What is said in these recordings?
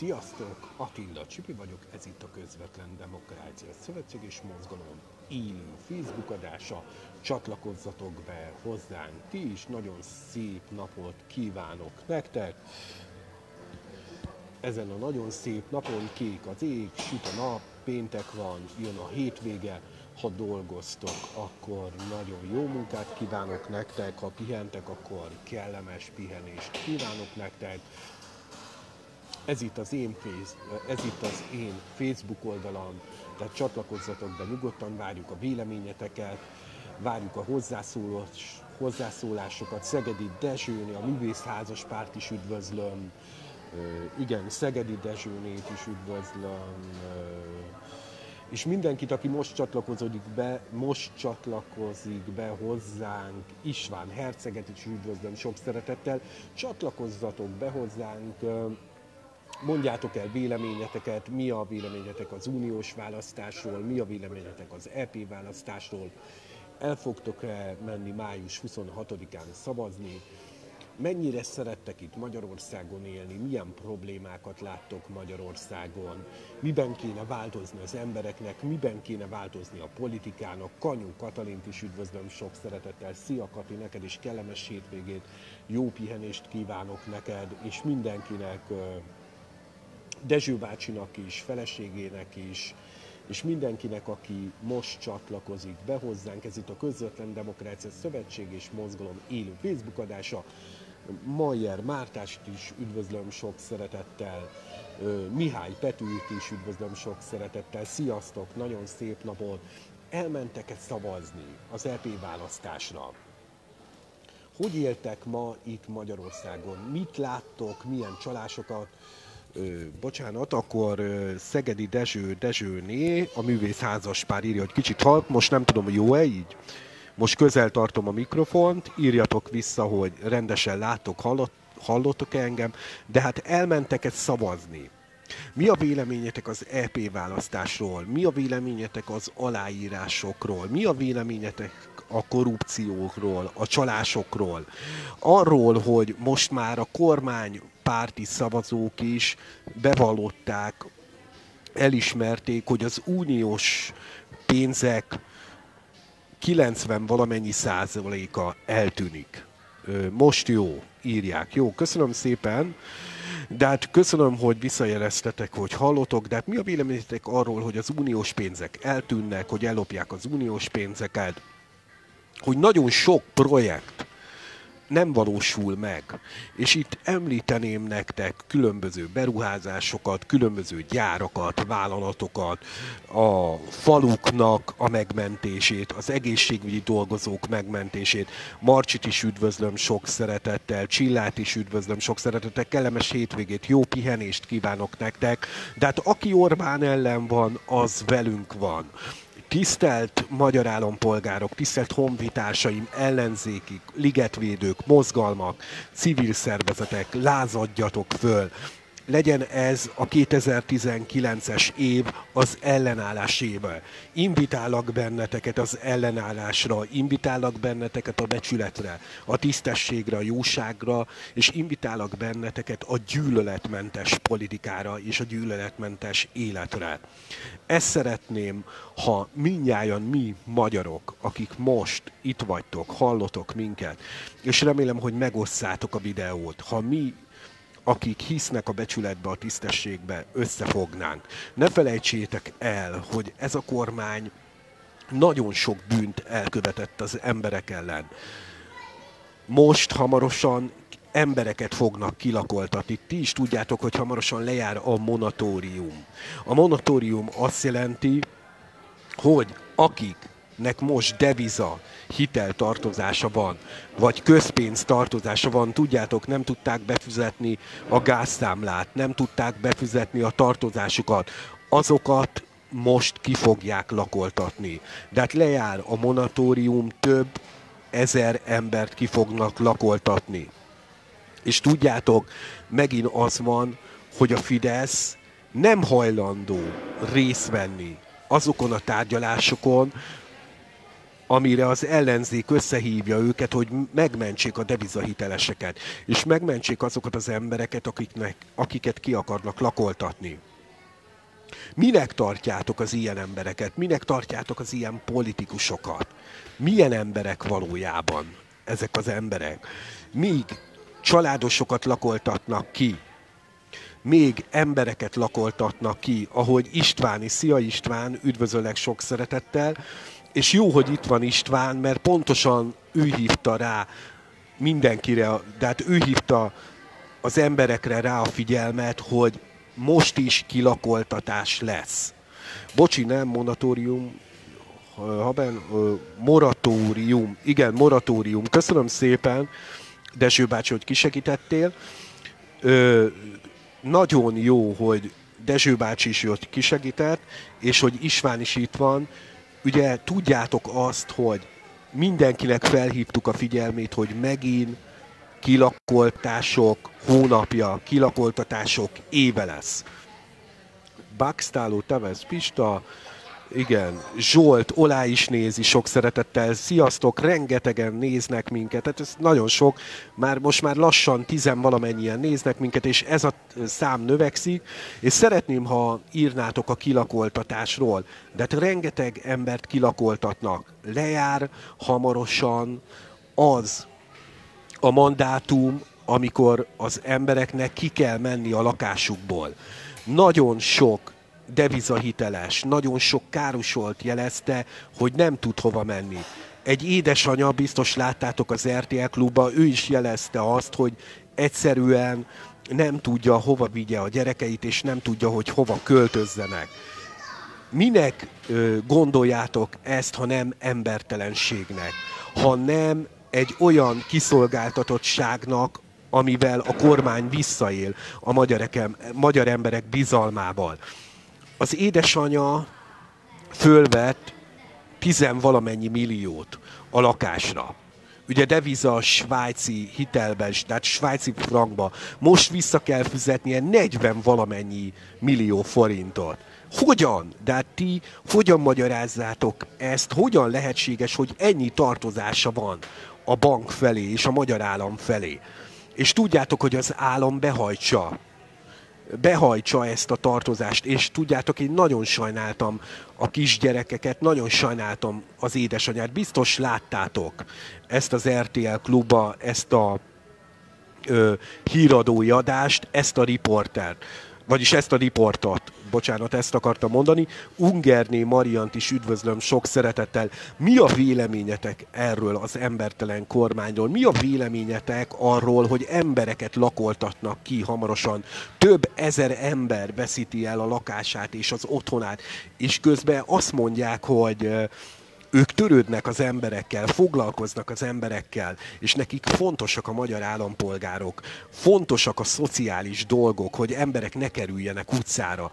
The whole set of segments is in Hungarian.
Sziasztok! Attila Csipi vagyok, ez itt a Közvetlen Demokrácia Szövetség és Mozgalom élő Facebook adása. Csatlakozzatok be hozzánk ti is, nagyon szép napot kívánok nektek. Ezen a nagyon szép napon kék az ég, süt a nap, péntek van, jön a hétvége, ha dolgoztok, akkor nagyon jó munkát kívánok nektek, ha pihentek, akkor kellemes pihenést kívánok nektek ez itt az én, ez itt az én Facebook oldalam, tehát csatlakozzatok be, nyugodtan várjuk a véleményeteket, várjuk a hozzászólás, hozzászólásokat. Szegedi Dezsőné, a művészházas párt is üdvözlöm, igen, Szegedi Dezsőnét is üdvözlöm, és mindenkit, aki most csatlakozódik be, most csatlakozik be hozzánk, István Herceget is üdvözlöm sok szeretettel, csatlakozzatok be hozzánk, mondjátok el véleményeteket, mi a véleményetek az uniós választásról, mi a véleményetek az EP választásról, el fogtok-e menni május 26-án szavazni, mennyire szerettek itt Magyarországon élni, milyen problémákat láttok Magyarországon, miben kéne változni az embereknek, miben kéne változni a politikának. Kanyú Katalint is üdvözlöm sok szeretettel. Szia Kati, neked is kellemes hétvégét, jó pihenést kívánok neked, és mindenkinek Dezső bácsinak is, feleségének is, és mindenkinek, aki most csatlakozik be hozzánk. Ez itt a Közvetlen Demokrácia Szövetség és Mozgalom élő Facebook adása. Majer Mártást is üdvözlöm sok szeretettel, Mihály Petőt is üdvözlöm sok szeretettel. Sziasztok, nagyon szép napot! Elmentek-e szavazni az EP választásra? Hogy éltek ma itt Magyarországon? Mit láttok, milyen csalásokat? Ö, bocsánat, akkor ö, Szegedi Dezső Dezsőné, a művész házas pár írja, hogy kicsit halk, most nem tudom, jó-e így? Most közel tartom a mikrofont, írjatok vissza, hogy rendesen látok, hallott, hallottok engem, de hát elmentek ezt szavazni. Mi a véleményetek az EP választásról? Mi a véleményetek az aláírásokról? Mi a véleményetek a korrupciókról, a csalásokról? Arról, hogy most már a kormány párti szavazók is bevallották, elismerték, hogy az uniós pénzek 90 valamennyi százaléka eltűnik. Most jó, írják. Jó, köszönöm szépen. De hát köszönöm, hogy visszajeleztetek, hogy hallotok, de hát mi a véleményetek arról, hogy az uniós pénzek eltűnnek, hogy ellopják az uniós pénzeket, hogy nagyon sok projekt nem valósul meg. És itt említeném nektek különböző beruházásokat, különböző gyárakat, vállalatokat, a faluknak a megmentését, az egészségügyi dolgozók megmentését. Marcsit is üdvözlöm sok szeretettel, Csillát is üdvözlöm sok szeretettel, kellemes hétvégét, jó pihenést kívánok nektek, de hát aki Orbán ellen van, az velünk van. Tisztelt magyar állampolgárok, tisztelt honvitársaim, ellenzéki, ligetvédők, mozgalmak, civil szervezetek, lázadjatok föl! Legyen ez a 2019-es év az ellenállás éve. Invitálok benneteket az ellenállásra, invitálok benneteket a becsületre, a tisztességre, a jóságra, és invitálok benneteket a gyűlöletmentes politikára és a gyűlöletmentes életre. Ezt szeretném, ha minnyáján mi magyarok, akik most itt vagytok, hallotok minket, és remélem, hogy megosszátok a videót, ha mi akik hisznek a becsületbe, a tisztességbe, összefognánk. Ne felejtsétek el, hogy ez a kormány nagyon sok bűnt elkövetett az emberek ellen. Most hamarosan embereket fognak kilakoltatni. Ti is tudjátok, hogy hamarosan lejár a monatórium. A monatórium azt jelenti, hogy akik nek most deviza hitel tartozása van, vagy közpénz tartozása van, tudjátok, nem tudták befizetni a gázszámlát, nem tudták befizetni a tartozásukat, azokat most ki fogják lakoltatni. De hát lejár a monatórium, több ezer embert ki fognak lakoltatni. És tudjátok, megint az van, hogy a Fidesz nem hajlandó részt venni azokon a tárgyalásokon, amire az ellenzék összehívja őket, hogy megmentsék a devizahiteleseket, és megmentsék azokat az embereket, akiknek, akiket ki akarnak lakoltatni. Minek tartjátok az ilyen embereket? Minek tartjátok az ilyen politikusokat? Milyen emberek valójában ezek az emberek? Míg családosokat lakoltatnak ki, még embereket lakoltatnak ki, ahogy Istváni, szia István, üdvözöllek sok szeretettel, és jó, hogy itt van István, mert pontosan ő hívta rá mindenkire, de hát ő hívta az emberekre rá a figyelmet, hogy most is kilakoltatás lesz. Bocsi, nem monatórium, haben, moratórium, igen, moratórium. Köszönöm szépen, Dezső bácsi, hogy kisegítettél. Ö, nagyon jó, hogy Dezső bácsi is jött, kisegített, és hogy István is itt van. Ugye tudjátok azt, hogy mindenkinek felhívtuk a figyelmét, hogy megint kilakoltások hónapja, kilakoltatások éve lesz. Baxtáló, Tevez, Pista, igen, Zsolt, Olá is nézi sok szeretettel. Sziasztok, rengetegen néznek minket, tehát ez nagyon sok. Már most már lassan tizen valamennyien néznek minket, és ez a szám növekszik, és szeretném, ha írnátok a kilakoltatásról. De hát rengeteg embert kilakoltatnak. Lejár hamarosan az a mandátum, amikor az embereknek ki kell menni a lakásukból. Nagyon sok devizahiteles, nagyon sok károsolt jelezte, hogy nem tud hova menni. Egy édesanyja, biztos láttátok az RTL klubba, ő is jelezte azt, hogy egyszerűen nem tudja, hova vigye a gyerekeit, és nem tudja, hogy hova költözzenek. Minek ö, gondoljátok ezt, ha nem embertelenségnek? Ha nem egy olyan kiszolgáltatottságnak, amivel a kormány visszaél a magyar, magyar emberek bizalmával az édesanyja fölvett tizenvalamennyi milliót a lakásra. Ugye deviza a svájci hitelben, tehát svájci frankba. Most vissza kell fizetnie 40 valamennyi millió forintot. Hogyan? De hát ti hogyan magyarázzátok ezt? Hogyan lehetséges, hogy ennyi tartozása van a bank felé és a magyar állam felé? És tudjátok, hogy az állam behajtsa behajtsa ezt a tartozást, és tudjátok, én nagyon sajnáltam a kisgyerekeket, nagyon sajnáltam az édesanyát. Biztos láttátok ezt az RTL klubba, ezt a ö, híradói adást, ezt a riportert, vagyis ezt a riportot bocsánat, ezt akartam mondani. Ungerné Mariant is üdvözlöm sok szeretettel. Mi a véleményetek erről az embertelen kormányról? Mi a véleményetek arról, hogy embereket lakoltatnak ki hamarosan? Több ezer ember veszíti el a lakását és az otthonát, és közben azt mondják, hogy ők törődnek az emberekkel, foglalkoznak az emberekkel, és nekik fontosak a magyar állampolgárok, fontosak a szociális dolgok, hogy emberek ne kerüljenek utcára.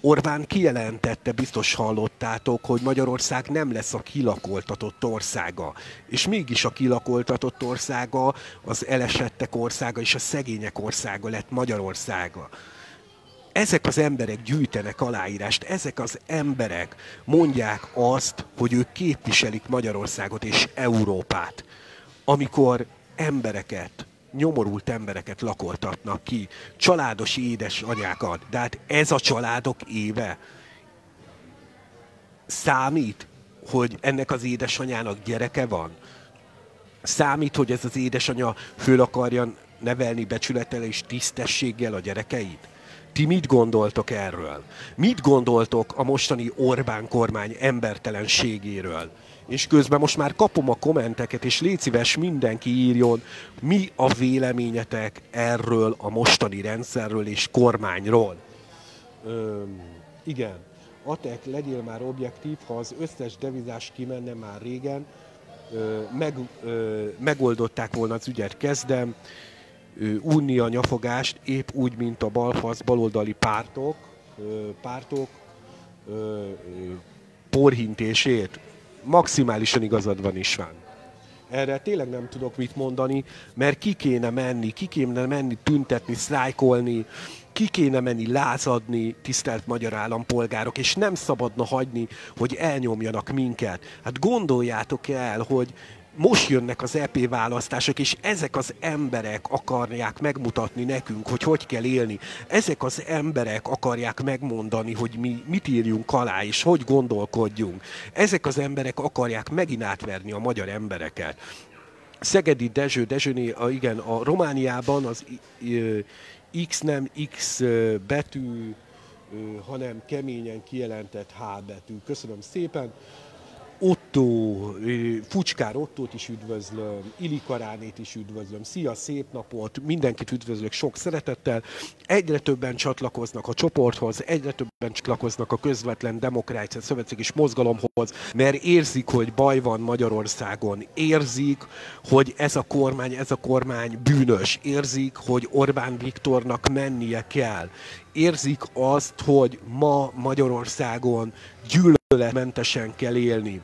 Orbán kijelentette, biztos hallottátok, hogy Magyarország nem lesz a kilakoltatott országa. És mégis a kilakoltatott országa, az elesettek országa és a szegények országa lett Magyarországa ezek az emberek gyűjtenek aláírást, ezek az emberek mondják azt, hogy ők képviselik Magyarországot és Európát, amikor embereket, nyomorult embereket lakoltatnak ki, családos édesanyákat, de hát ez a családok éve számít, hogy ennek az édesanyának gyereke van? Számít, hogy ez az édesanya föl akarja nevelni becsülettel és tisztességgel a gyerekeit? Ti mit gondoltok erről? Mit gondoltok a mostani Orbán kormány embertelenségéről? És közben most már kapom a kommenteket, és légy szíves mindenki írjon, mi a véleményetek erről a mostani rendszerről és kormányról. Öm, igen, Atek, legyél már objektív, ha az összes devizás kimenne már régen, ö, meg, ö, megoldották volna az ügyet, kezdem unni a nyafogást, épp úgy, mint a balfasz baloldali pártok, pártok porhintését. Maximálisan igazad van István. Erre tényleg nem tudok mit mondani, mert ki kéne menni, ki kéne menni tüntetni, sztrájkolni, ki kéne menni lázadni, tisztelt magyar állampolgárok, és nem szabadna hagyni, hogy elnyomjanak minket. Hát gondoljátok el, hogy most jönnek az EP választások, és ezek az emberek akarják megmutatni nekünk, hogy hogy kell élni. Ezek az emberek akarják megmondani, hogy mi mit írjunk alá, és hogy gondolkodjunk. Ezek az emberek akarják megint átverni a magyar embereket. Szegedi Dezső, Dezsőné, a, igen, a Romániában az X nem X betű, hanem keményen kijelentett H betű. Köszönöm szépen. Otto, Fucskár Ottót is üdvözlöm, Ili Karánét is üdvözlöm, szia, szép napot, mindenkit üdvözlök sok szeretettel. Egyre többen csatlakoznak a csoporthoz, egyre többen csatlakoznak a közvetlen demokrácia szövetséges mozgalomhoz, mert érzik, hogy baj van Magyarországon, érzik, hogy ez a kormány, ez a kormány bűnös, érzik, hogy Orbán Viktornak mennie kell, érzik azt, hogy ma Magyarországon gyűlöletmentesen kell élni.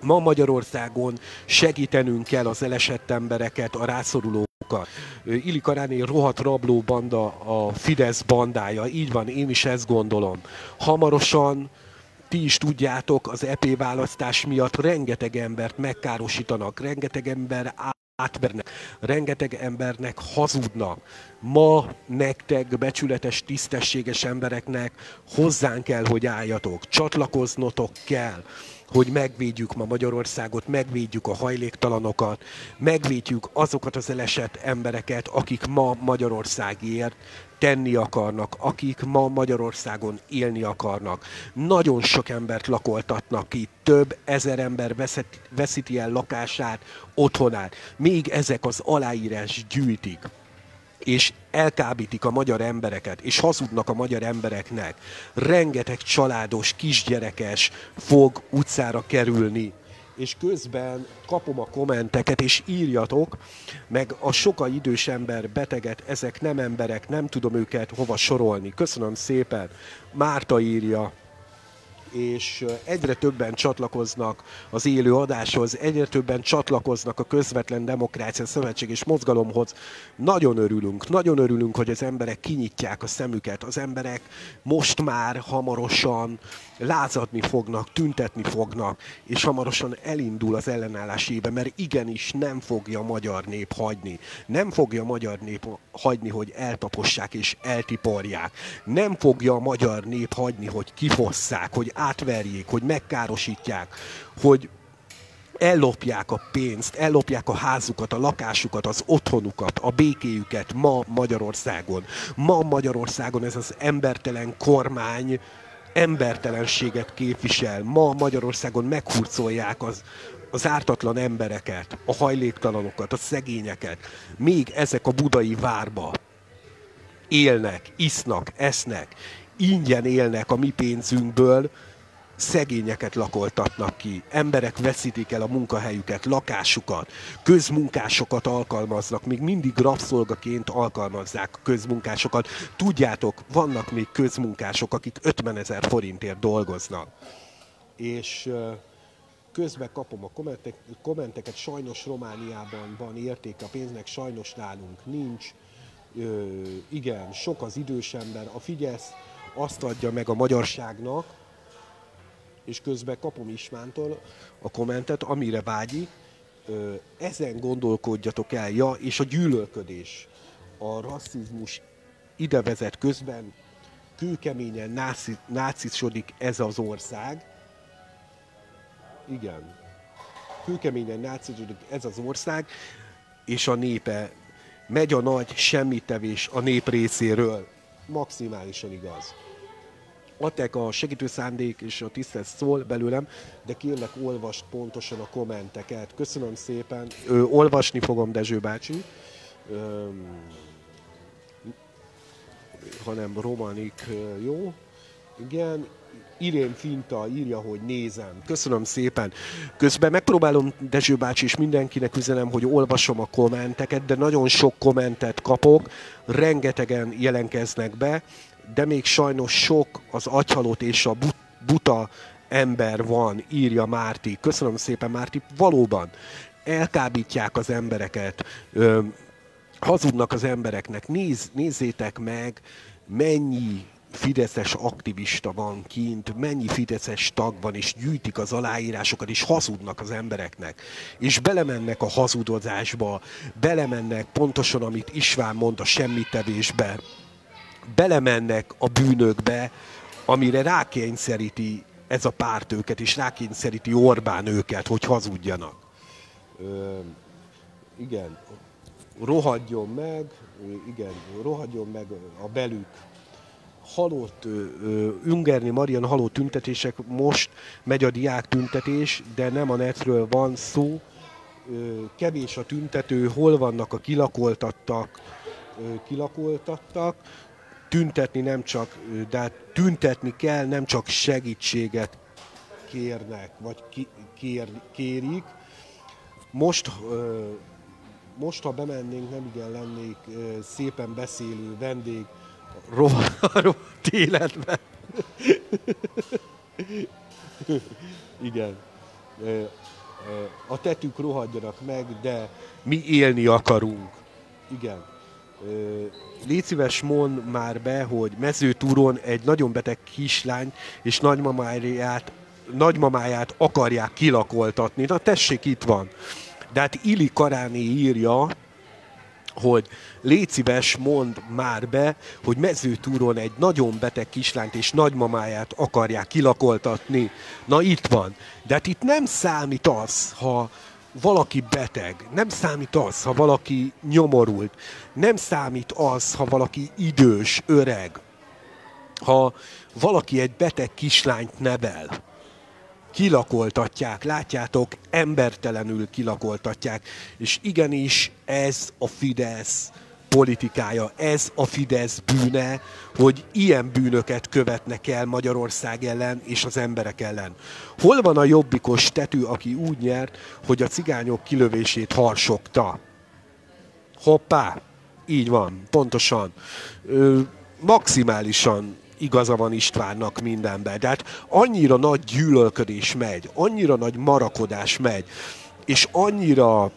Ma Magyarországon segítenünk kell az elesett embereket, a rászorulókat. Ili Karáné rohadt rabló banda, a Fidesz bandája, így van, én is ezt gondolom. Hamarosan ti is tudjátok, az EP választás miatt rengeteg embert megkárosítanak, rengeteg ember átvernek, rengeteg embernek hazudnak. Ma nektek, becsületes, tisztességes embereknek hozzánk kell, hogy álljatok, csatlakoznotok kell hogy megvédjük ma Magyarországot, megvédjük a hajléktalanokat, megvédjük azokat az elesett embereket, akik ma Magyarországért tenni akarnak, akik ma Magyarországon élni akarnak. Nagyon sok embert lakoltatnak ki, több ezer ember veszíti el lakását, otthonát. Még ezek az aláírás gyűjtik és elkábítik a magyar embereket, és hazudnak a magyar embereknek. Rengeteg családos, kisgyerekes fog utcára kerülni, és közben kapom a kommenteket, és írjatok, meg a soka idős ember, beteget, ezek nem emberek, nem tudom őket hova sorolni. Köszönöm szépen. Márta írja, és egyre többen csatlakoznak az élő adáshoz, egyre többen csatlakoznak a közvetlen demokrácia szövetség és mozgalomhoz. Nagyon örülünk, nagyon örülünk, hogy az emberek kinyitják a szemüket. Az emberek most már hamarosan lázadni fognak, tüntetni fognak, és hamarosan elindul az ellenállás éve, mert igenis nem fogja a magyar nép hagyni. Nem fogja a magyar nép hagyni, hogy eltapossák és eltiporják. Nem fogja a magyar nép hagyni, hogy kifosszák, hogy átverjék, hogy megkárosítják, hogy ellopják a pénzt, ellopják a házukat, a lakásukat, az otthonukat, a békéjüket ma Magyarországon. Ma Magyarországon ez az embertelen kormány embertelenséget képvisel. Ma Magyarországon meghurcolják az, az ártatlan embereket, a hajléktalanokat, a szegényeket. Még ezek a budai várba élnek, isznak, esznek, ingyen élnek a mi pénzünkből, szegényeket lakoltatnak ki, emberek veszítik el a munkahelyüket, lakásukat, közmunkásokat alkalmaznak, még mindig rabszolgaként alkalmazzák a közmunkásokat. Tudjátok, vannak még közmunkások, akik 50 ezer forintért dolgoznak. És közben kapom a kommentek, kommenteket, sajnos Romániában van értéke a pénznek, sajnos nálunk nincs. Ö, igen, sok az idős ember, a Figyesz azt adja meg a magyarságnak, és közben kapom Ismántól a kommentet, amire vágyi, ezen gondolkodjatok el, ja, és a gyűlölködés, a rasszizmus ide vezet közben, kőkeményen náci, nácisodik ez az ország. Igen. Kőkeményen nácisodik ez az ország, és a népe megy a nagy semmitevés a nép részéről. Maximálisan igaz adták a segítő szándék és a tisztelt szól belőlem, de kérlek olvast pontosan a kommenteket. Köszönöm szépen. Ö, olvasni fogom Dezső bácsi. Ö, hanem Romanik, jó? Igen, Irén Finta írja, hogy nézem. Köszönöm szépen. Közben megpróbálom, Dezső bácsi, és mindenkinek üzenem, hogy olvasom a kommenteket, de nagyon sok kommentet kapok, rengetegen jelenkeznek be, de még sajnos sok az agyhalott és a buta ember van, írja Márti. Köszönöm szépen, Márti. Valóban elkábítják az embereket, ö, hazudnak az embereknek. Néz, nézzétek meg, mennyi fideszes aktivista van kint, mennyi fideszes tag van, és gyűjtik az aláírásokat, és hazudnak az embereknek. És belemennek a hazudozásba, belemennek pontosan, amit István mond a semmitevésbe, belemennek a bűnökbe, amire rákényszeríti ez a párt őket, és rákényszeríti Orbán őket, hogy hazudjanak. Ö, igen, rohadjon meg, igen, rohadjon meg a belük. Halott, Üngerni Marian halott tüntetések, most megy a diák tüntetés, de nem a netről van szó, kevés a tüntető, hol vannak a kilakoltattak, kilakoltattak, tüntetni nem csak, de hát tüntetni kell, nem csak segítséget kérnek, vagy kér, kérik. Most, most, ha bemennénk, nem igen lennék szépen beszélő vendég, rohadt életbe. Igen. A tetük rohadjanak meg, de mi élni akarunk. Igen. Légy szíves, mond már be, hogy mezőtúron egy nagyon beteg kislány és nagymamáját, nagymamáját akarják kilakoltatni. Na tessék, itt van. De hát Ili Karáné írja, hogy légy szíves, mond már be, hogy mezőtúron egy nagyon beteg kislányt és nagymamáját akarják kilakoltatni. Na itt van. De hát itt nem számít az, ha valaki beteg, nem számít az, ha valaki nyomorult, nem számít az, ha valaki idős, öreg, ha valaki egy beteg kislányt nevel kilakoltatják, látjátok, embertelenül kilakoltatják. És igenis ez a Fidesz politikája, ez a Fidesz bűne, hogy ilyen bűnöket követnek el Magyarország ellen és az emberek ellen. Hol van a jobbikos tetű, aki úgy nyert, hogy a cigányok kilövését harsogta? Hoppá! Így van, pontosan. Ö, maximálisan igaza van Istvánnak mindenben. De hát annyira nagy gyűlölködés megy, annyira nagy marakodás megy, és annyira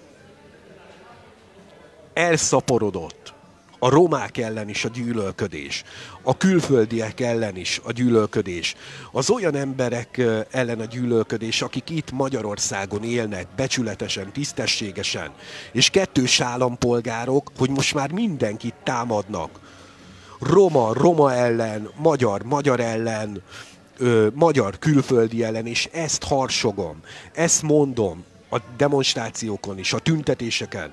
elszaporodott. A romák ellen is a gyűlölködés, a külföldiek ellen is a gyűlölködés, az olyan emberek ellen a gyűlölködés, akik itt Magyarországon élnek becsületesen, tisztességesen, és kettős állampolgárok, hogy most már mindenkit támadnak, roma, roma ellen, magyar, magyar ellen, ö, magyar külföldi ellen, és ezt harsogom, ezt mondom a demonstrációkon is, a tüntetéseken,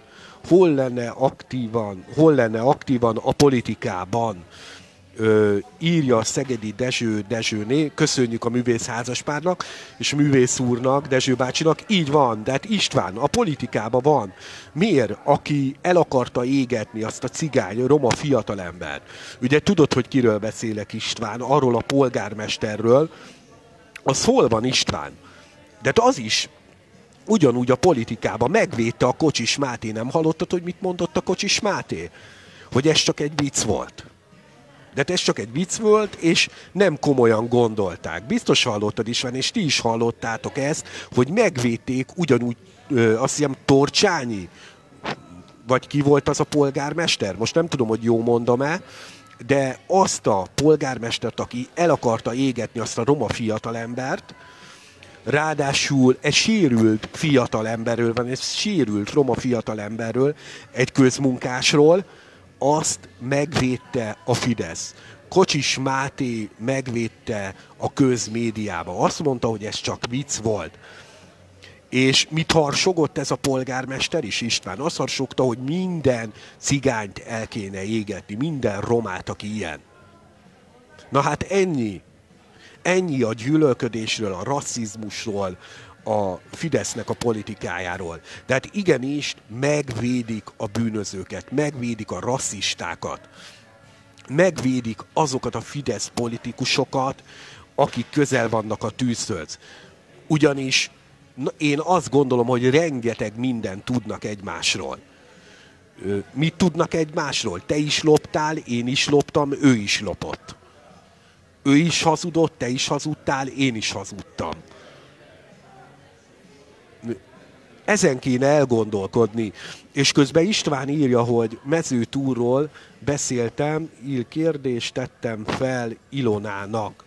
hol lenne aktívan, hol lenne aktívan a politikában, ö, írja a Szegedi Dezső Dezsőné, köszönjük a művész házaspárnak, és a művész úrnak, Dezső bácsinak, így van, de hát István, a politikában van. Miért? Aki el akarta égetni azt a cigány, roma fiatalembert. Ugye tudod, hogy kiről beszélek István, arról a polgármesterről, az hol van István? De hát az is ugyanúgy a politikában megvédte a Kocsis Máté. Nem hallottad, hogy mit mondott a Kocsis Máté? Hogy ez csak egy vicc volt. De hát ez csak egy vicc volt, és nem komolyan gondolták. Biztos hallottad is van, és ti is hallottátok ezt, hogy megvédték ugyanúgy, ö, azt hiszem, Torcsányi, vagy ki volt az a polgármester? Most nem tudom, hogy jó mondom-e, de azt a polgármestert, aki el akarta égetni azt a roma fiatalembert, ráadásul egy sérült fiatalemberről van, egy sérült roma fiatalemberről, egy közmunkásról, azt megvédte a Fidesz. Kocsis Máté megvédte a közmédiába. Azt mondta, hogy ez csak vicc volt. És mit harsogott ez a polgármester is, István? Azt harsogta, hogy minden cigányt el kéne égetni, minden romát, aki ilyen. Na hát ennyi. Ennyi a gyűlölködésről, a rasszizmusról, a Fidesznek a politikájáról. Tehát igenis megvédik a bűnözőket, megvédik a rasszistákat, megvédik azokat a Fidesz politikusokat, akik közel vannak a tűzhöz. Ugyanis én azt gondolom, hogy rengeteg mindent tudnak egymásról. Mit tudnak egymásról? Te is loptál, én is loptam, ő is lopott. Ő is hazudott, te is hazudtál, én is hazudtam ezen kéne elgondolkodni. És közben István írja, hogy mezőtúról beszéltem, ír kérdést tettem fel Ilonának.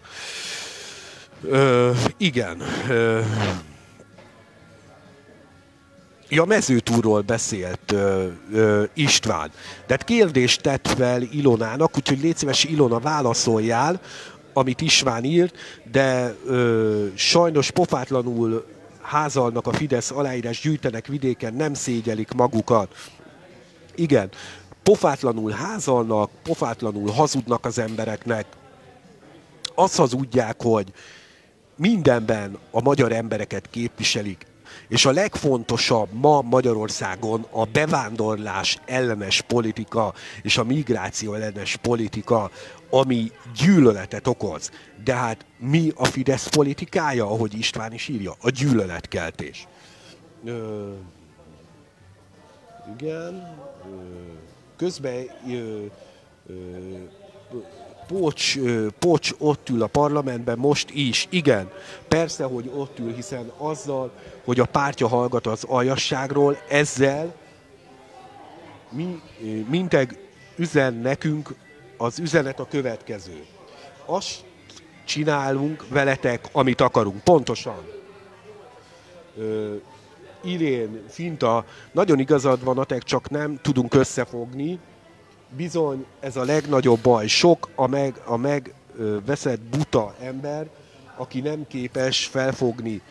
Ö, igen. Ö, Ja, mezőtúról beszélt ö, ö, István. Tehát kérdést tett fel Ilonának, úgyhogy légy szíves, Ilona, válaszoljál, amit István írt, de ö, sajnos pofátlanul házalnak a Fidesz aláírás gyűjtenek vidéken, nem szégyelik magukat. Igen, pofátlanul házalnak, pofátlanul hazudnak az embereknek. Azt hazudják, hogy mindenben a magyar embereket képviselik, és a legfontosabb ma Magyarországon a bevándorlás ellenes politika és a migráció ellenes politika, ami gyűlöletet okoz. De hát mi a Fidesz politikája, ahogy István is írja? A gyűlöletkeltés. Ö, igen. Ö, közben ö, ö, Pocs, Pocs ott ül a parlamentben most is. Igen, persze, hogy ott ül, hiszen azzal, hogy a pártja hallgat az aljasságról, ezzel mi, minteg üzen nekünk, az üzenet a következő. Azt csinálunk veletek, amit akarunk. Pontosan. Ö, Irén, Finta, nagyon igazad van, atek csak nem tudunk összefogni, bizony ez a legnagyobb baj. Sok a, meg, a megveszett buta ember, aki nem képes felfogni,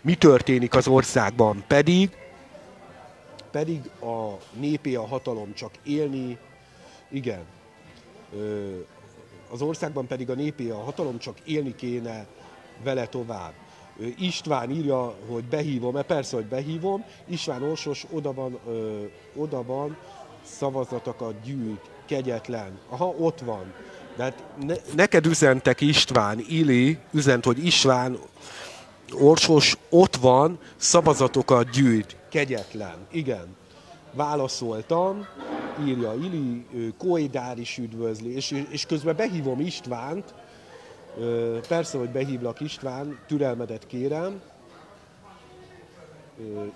mi történik az országban. Pedig, pedig a népé a hatalom csak élni, igen, az országban pedig a népé a hatalom csak élni kéne vele tovább. István írja, hogy behívom-e, persze, hogy behívom. István Orsos oda van, ö, oda van szavazatokat gyűjt, kegyetlen. Aha, ott van. De hát ne, neked üzentek István, Ili üzent, hogy István Orsos ott van, szavazatokat gyűjt, kegyetlen. Igen. Válaszoltam, írja Ili, Koidár is üdvözli, és, és közben behívom Istvánt, persze, hogy behívlak István, türelmedet kérem,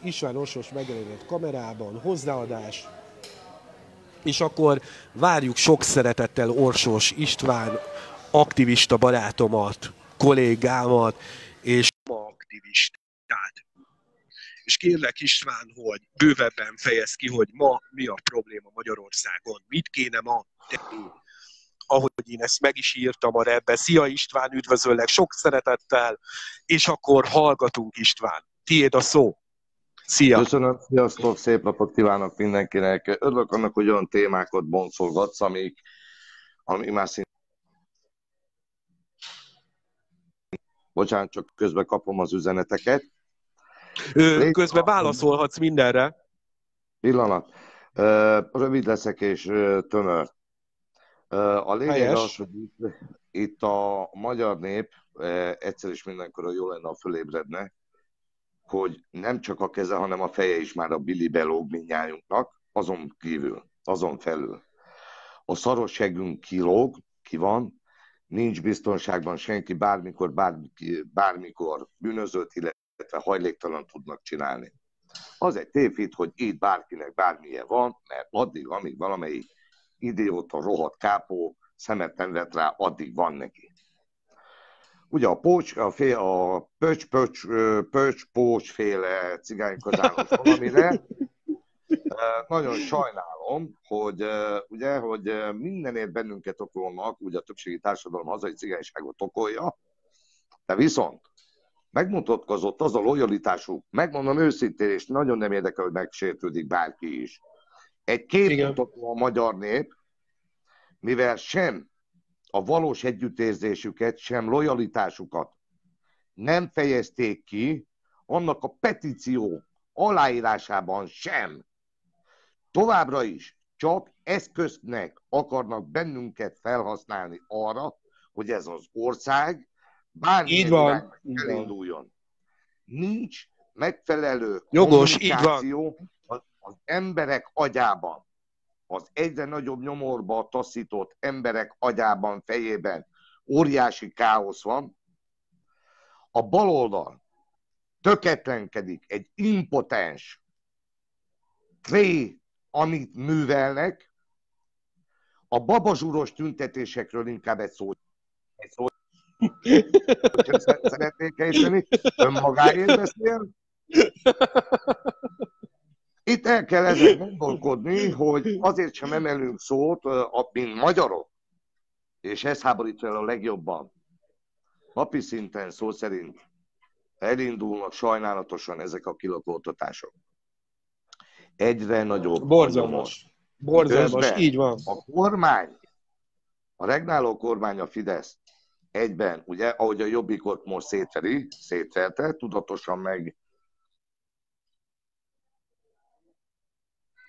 István Orsos megjelenett kamerában, hozzáadás, és akkor várjuk sok szeretettel Orsos István aktivista barátomat, kollégámat, és ma aktivistát. És kérlek István, hogy bővebben fejez ki, hogy ma mi a probléma Magyarországon, mit kéne ma tenni, ahogy én ezt meg is írtam a rebbe. Szia István, üdvözöllek sok szeretettel, és akkor hallgatunk István. Tiéd a szó. Szia! Köszönöm, sziasztok, szép napot kívánok mindenkinek. Örülök annak, hogy olyan témákat boncolgatsz, amik, ami már szint... Bocsánat, csak közben kapom az üzeneteket. Ő, közben válaszolhatsz mindenre. Pillanat. Rövid leszek és tömör. A lényeg az, hogy itt, a magyar nép egyszer is mindenkor jó lenne, a fölébredne, hogy nem csak a keze, hanem a feje is már a Billy belóg mindnyájunknak, azon kívül, azon felül. A szaros segünk kilóg, ki van, nincs biztonságban senki, bármikor, bármikor, bármikor bűnözött, illetve hajléktalan tudnak csinálni. Az egy tévhit, hogy itt bárkinek bármilyen van, mert addig, amíg valamelyik idióta rohadt kápó szemet nem vett rá, addig van neki. Ugye a pócs, a, fél, a pöcs, pöcs, pöcs, pócs féle cigánykozános valamire. Nagyon sajnálom, hogy ugye, hogy mindenért bennünket okolnak, ugye a többségi társadalom hazai cigányságot okolja, de viszont megmutatkozott az a lojalitásuk, megmondom őszintén, és nagyon nem érdekel, hogy megsértődik bárki is. Egy képmutató a magyar nép, mivel sem a valós együttérzésüket, sem lojalitásukat nem fejezték ki, annak a petíció aláírásában sem. Továbbra is csak eszköznek akarnak bennünket felhasználni arra, hogy ez az ország bármilyen van, elinduljon. Nincs megfelelő Jogos, így van. Az, az emberek agyában az egyre nagyobb nyomorba taszított emberek agyában, fejében óriási káosz van. A baloldal töketlenkedik, egy impotens tré, amit művelnek, a babazsúros tüntetésekről inkább egy szó. Egy szó. Szeretnék ejteni, önmagáért beszél. Itt el kell ezen gondolkodni, hogy azért sem emelünk szót, mint magyarok, és ez háborít el a legjobban. Napi szinten szó szerint elindulnak sajnálatosan ezek a kilakoltatások. Egyre nagyobb. Borzalmas. Borzalmas, így van. A kormány, a regnáló kormány a Fidesz egyben, ugye, ahogy a Jobbikot most szétveri, szétverte, tudatosan meg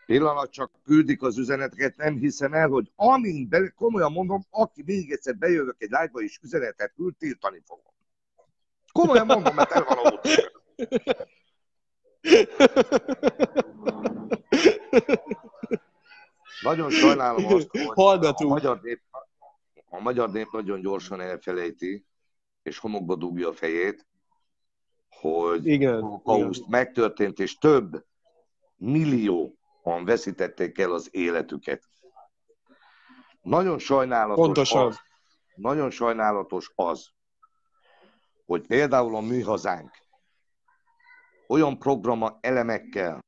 Pillanat, csak küldik az üzeneteket, nem hiszem el, hogy amint, be, komolyan mondom, aki még egyszer bejövök egy live és üzenetet küld, tiltani fogom. Komolyan mondom, mert el van a. Nagyon sajnálom azt, hogy a magyar, nép, a magyar nép nagyon gyorsan elfelejti, és homokba dugja a fejét, hogy igen, a igen. megtörtént, és több millióan veszítették el az életüket. Nagyon sajnálatos Pontosan. az, nagyon sajnálatos az, hogy például a mi hazánk olyan programa elemekkel,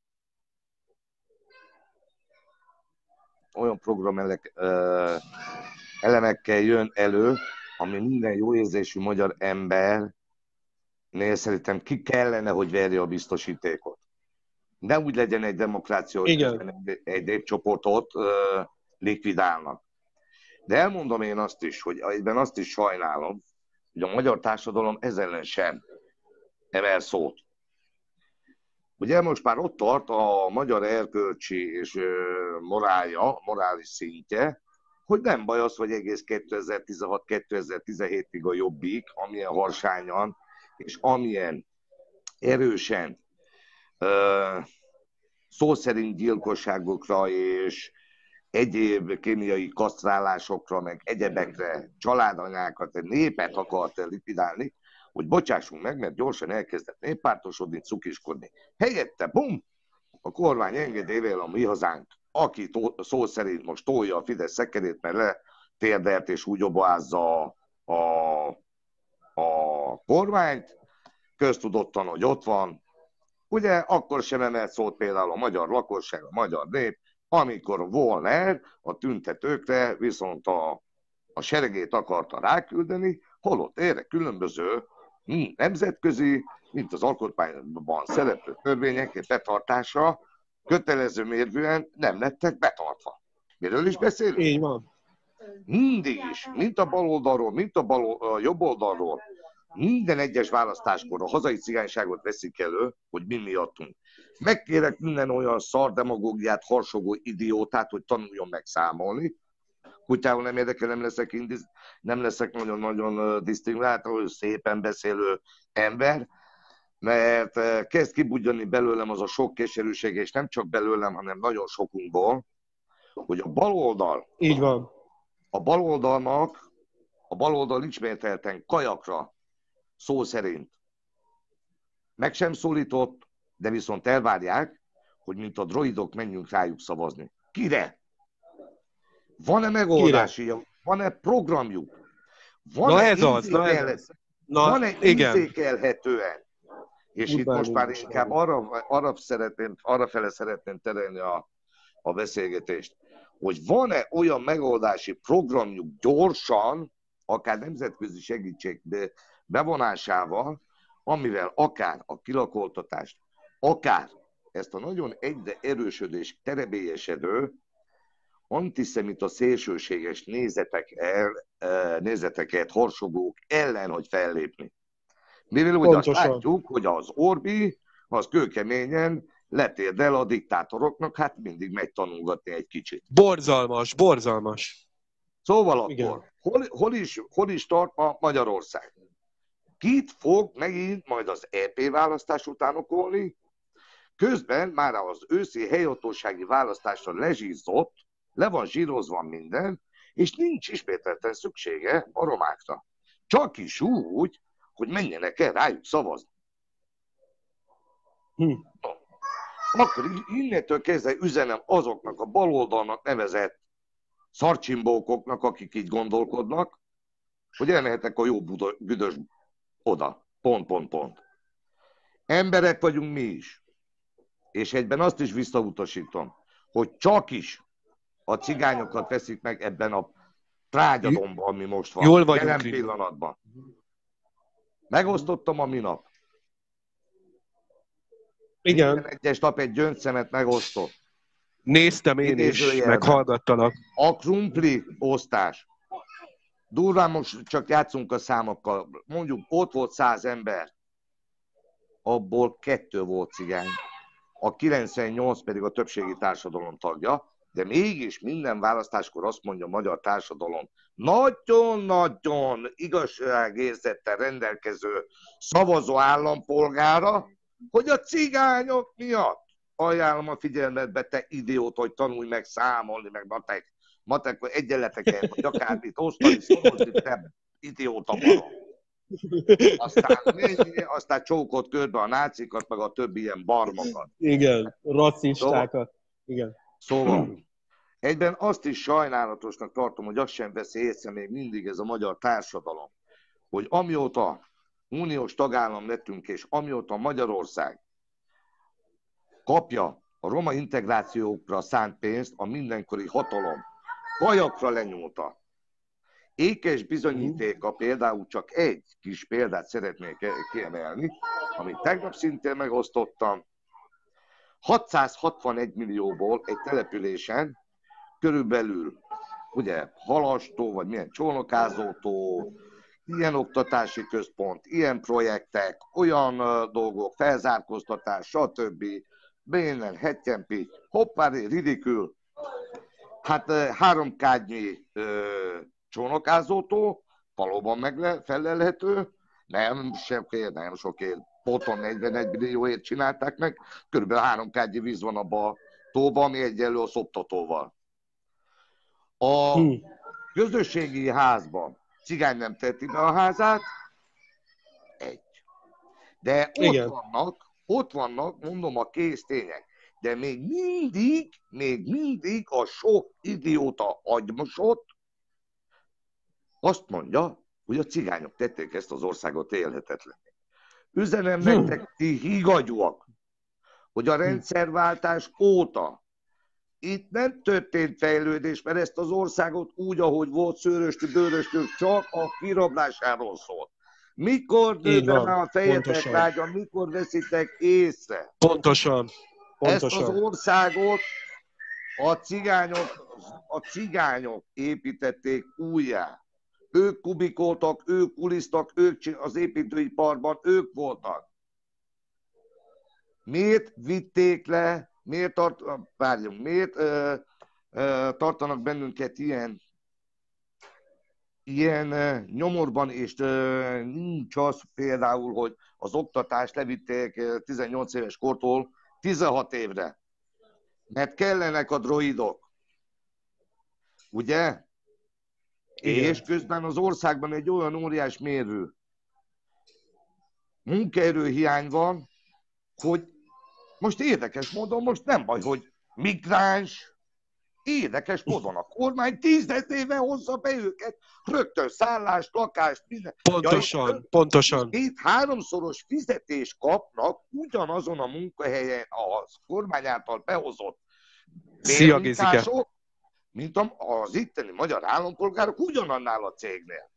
olyan program elemekkel jön elő, ami minden jó érzésű magyar embernél szerintem ki kellene, hogy verje a biztosítékot. Ne úgy legyen egy demokrácia, hogy egy, egy népcsoportot uh, likvidálnak. De elmondom én azt is, hogy egyben azt is sajnálom, hogy a magyar társadalom ezzel sem emel szót. Ugye most már ott tart a magyar erkölcsi és morálja, morális szintje, hogy nem baj az, hogy egész 2016-2017-ig a jobbik, amilyen harsányan és amilyen erősen szó szerint gyilkosságokra és egyéb kémiai kasztrálásokra, meg egyebekre családanyákat, népet akart likvidálni, hogy bocsássunk meg, mert gyorsan elkezdett néppártosodni, cukiskodni. Helyette, bum, a kormány engedélyével a mi hazánk, aki tó, szó szerint most tolja a Fidesz szekerét, mert letérdelt és úgy obázza a, a kormányt, köztudottan, hogy ott van. Ugye akkor sem emelt szót például a magyar lakosság, a magyar nép, amikor Volner a tüntetőkre viszont a, a seregét akarta ráküldeni, holott erre különböző nemzetközi, mint az alkotmányban szereplő törvények betartása kötelező mérvűen nem lettek betartva. Miről is beszélünk? Így van. Mindig is, mint a baloldalról, mint a, bal, a jobb oldalról, minden egyes választáskor a hazai cigányságot veszik elő, hogy mi miattunk. Megkérek minden olyan szardemagógiát, harsogó idiótát, hogy tanuljon meg számolni. Kutyával nem érdekel, nem leszek, indiz, nem leszek nagyon-nagyon disztingvált, szépen beszélő ember, mert kezd kibudjani belőlem az a sok keserűség, és nem csak belőlem, hanem nagyon sokunkból, hogy a baloldal, Így van. a baloldalnak, a baloldal ismételten kajakra szó szerint meg sem szólított, de viszont elvárják, hogy mint a droidok menjünk rájuk szavazni. Kire? Van-e megoldási? Van-e programjuk? Van-e na ez az, na ez. Na, van-e igen. érzékelhetően? És Úgy itt most már inkább arra, arra, szeretném, arra fele szeretném terelni a, a beszélgetést, hogy van-e olyan megoldási programjuk gyorsan, akár nemzetközi segítség bevonásával, amivel akár a kilakoltatást, akár ezt a nagyon egyre erősödés terebélyesedő antiszemita szélsőséges nézetek el, eh, nézeteket, harsogók ellen, hogy fellépni. Mivel ugye azt látjuk, hogy az Orbi az kőkeményen letérdel a diktátoroknak, hát mindig megy tanulgatni egy kicsit. Borzalmas, borzalmas. Szóval akkor, hol, hol, is, hol is tart ma Magyarország? Kit fog megint majd az EP választás után okolni? Közben már az őszi helyhatósági választásra lezsízott, le van zsírozva minden, és nincs ismételten szüksége a romákra. Csak is úgy, hogy menjenek el rájuk szavazni. Hm. Akkor innentől kezdve üzenem azoknak a baloldalnak nevezett szarcsimbókoknak, akik így gondolkodnak, hogy elmehetek a jó büdös oda. Pont, pont, pont. Emberek vagyunk mi is. És egyben azt is visszautasítom, hogy csak is a cigányokat veszik meg ebben a trágyadomban, ami most van. Jól vagyunk. Jelen pillanatban. Megosztottam a minap. Igen. Minden egyes nap egy gyöngyszemet megosztott. Néztem én is, meghallgattalak. A krumpli osztás. Durván most csak játszunk a számokkal. Mondjuk ott volt száz ember, abból kettő volt cigány. A 98 pedig a többségi társadalom tagja, de mégis minden választáskor azt mondja a magyar társadalom, nagyon-nagyon igazságérzettel rendelkező szavazó állampolgára, hogy a cigányok miatt ajánlom a figyelmetbe, te idiót, hogy tanulj meg számolni, meg matek, matek egyenleteket, vagy akármit osztani, szorozni, te idióta barom. Aztán, aztán csókot körbe a nácikat, meg a többi ilyen barmokat. Igen, racistákat. Szóval, Igen. Szóval, egyben azt is sajnálatosnak tartom, hogy azt sem veszi észre még mindig ez a magyar társadalom, hogy amióta uniós tagállam lettünk, és amióta Magyarország kapja a roma integrációkra szánt pénzt, a mindenkori hatalom kajakra lenyúlta. Ékes bizonyítéka például csak egy kis példát szeretnék kiemelni, amit tegnap szintén megosztottam. 661 millióból egy településen körülbelül ugye halastó, vagy milyen csónokázótó, ilyen oktatási központ, ilyen projektek, olyan dolgok, felzárkóztatás, stb. Bénen, hetjenpi, hoppári, ridikül. Hát három kádnyi csónokázótó, valóban meg felelhető, nem sokért, nem sokért, poton 41 millióért csinálták meg, körülbelül három kádnyi víz van abban a tóban, ami egyenlő a szoptatóval. A hmm. közösségi házban cigány nem teheti be a házát, egy. De ott Igen. vannak, ott vannak, mondom, a kész tények. De még mindig, még mindig a sok idióta agymosott azt mondja, hogy a cigányok tették ezt az országot élhetetlen. Üzenem hm. nektek, ti higagyúak, hogy a rendszerváltás óta itt nem történt fejlődés, mert ezt az országot úgy, ahogy volt szőröstű, bőröstű, csak a kirablásáról szólt. Mikor dőben a fejetek rágya, mikor veszitek észre? Pontosan. Pontosan. Ezt az országot a cigányok, a cigányok építették újjá. Ők kubikoltak, ők kulisztak, ők az építőiparban, ők voltak. Miért vitték le Miért, tart, várjunk, miért ö, ö, tartanak bennünket ilyen ilyen ö, nyomorban, és ö, nincs az például, hogy az oktatást levitték 18 éves kortól 16 évre. Mert kellenek a droidok. Ugye? Igen. És közben az országban egy olyan óriás mérő munkaerőhiány van, hogy most érdekes módon, most nem baj, hogy migráns, érdekes módon a kormány tízezéve hozza be őket, rögtön szállást, lakást, minden. Pontosan, ja, pontosan. Két-háromszoros fizetést kapnak ugyanazon a munkahelyen a kormány által behozott Szia, mint az itteni magyar állampolgárok ugyanannál a cégnél.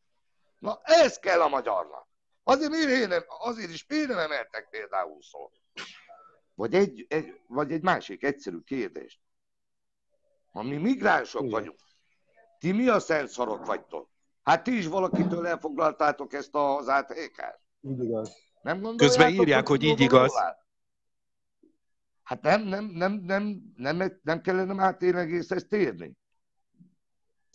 Na, ez kell a magyarnak. Azért, miért nem, azért is miért nem emeltek például szót. Vagy egy, egy, vagy egy másik egyszerű kérdést. Ha mi migránsok Igen. vagyunk, ti mi a szent szarok vagytok? Hát ti is valakitől elfoglaltátok ezt a hazát ékát. Így igaz. Nem Közben írják, hogy így igaz. Hát nem, nem, nem, nem, nem, nem kellene már tényleg egész ezt térni.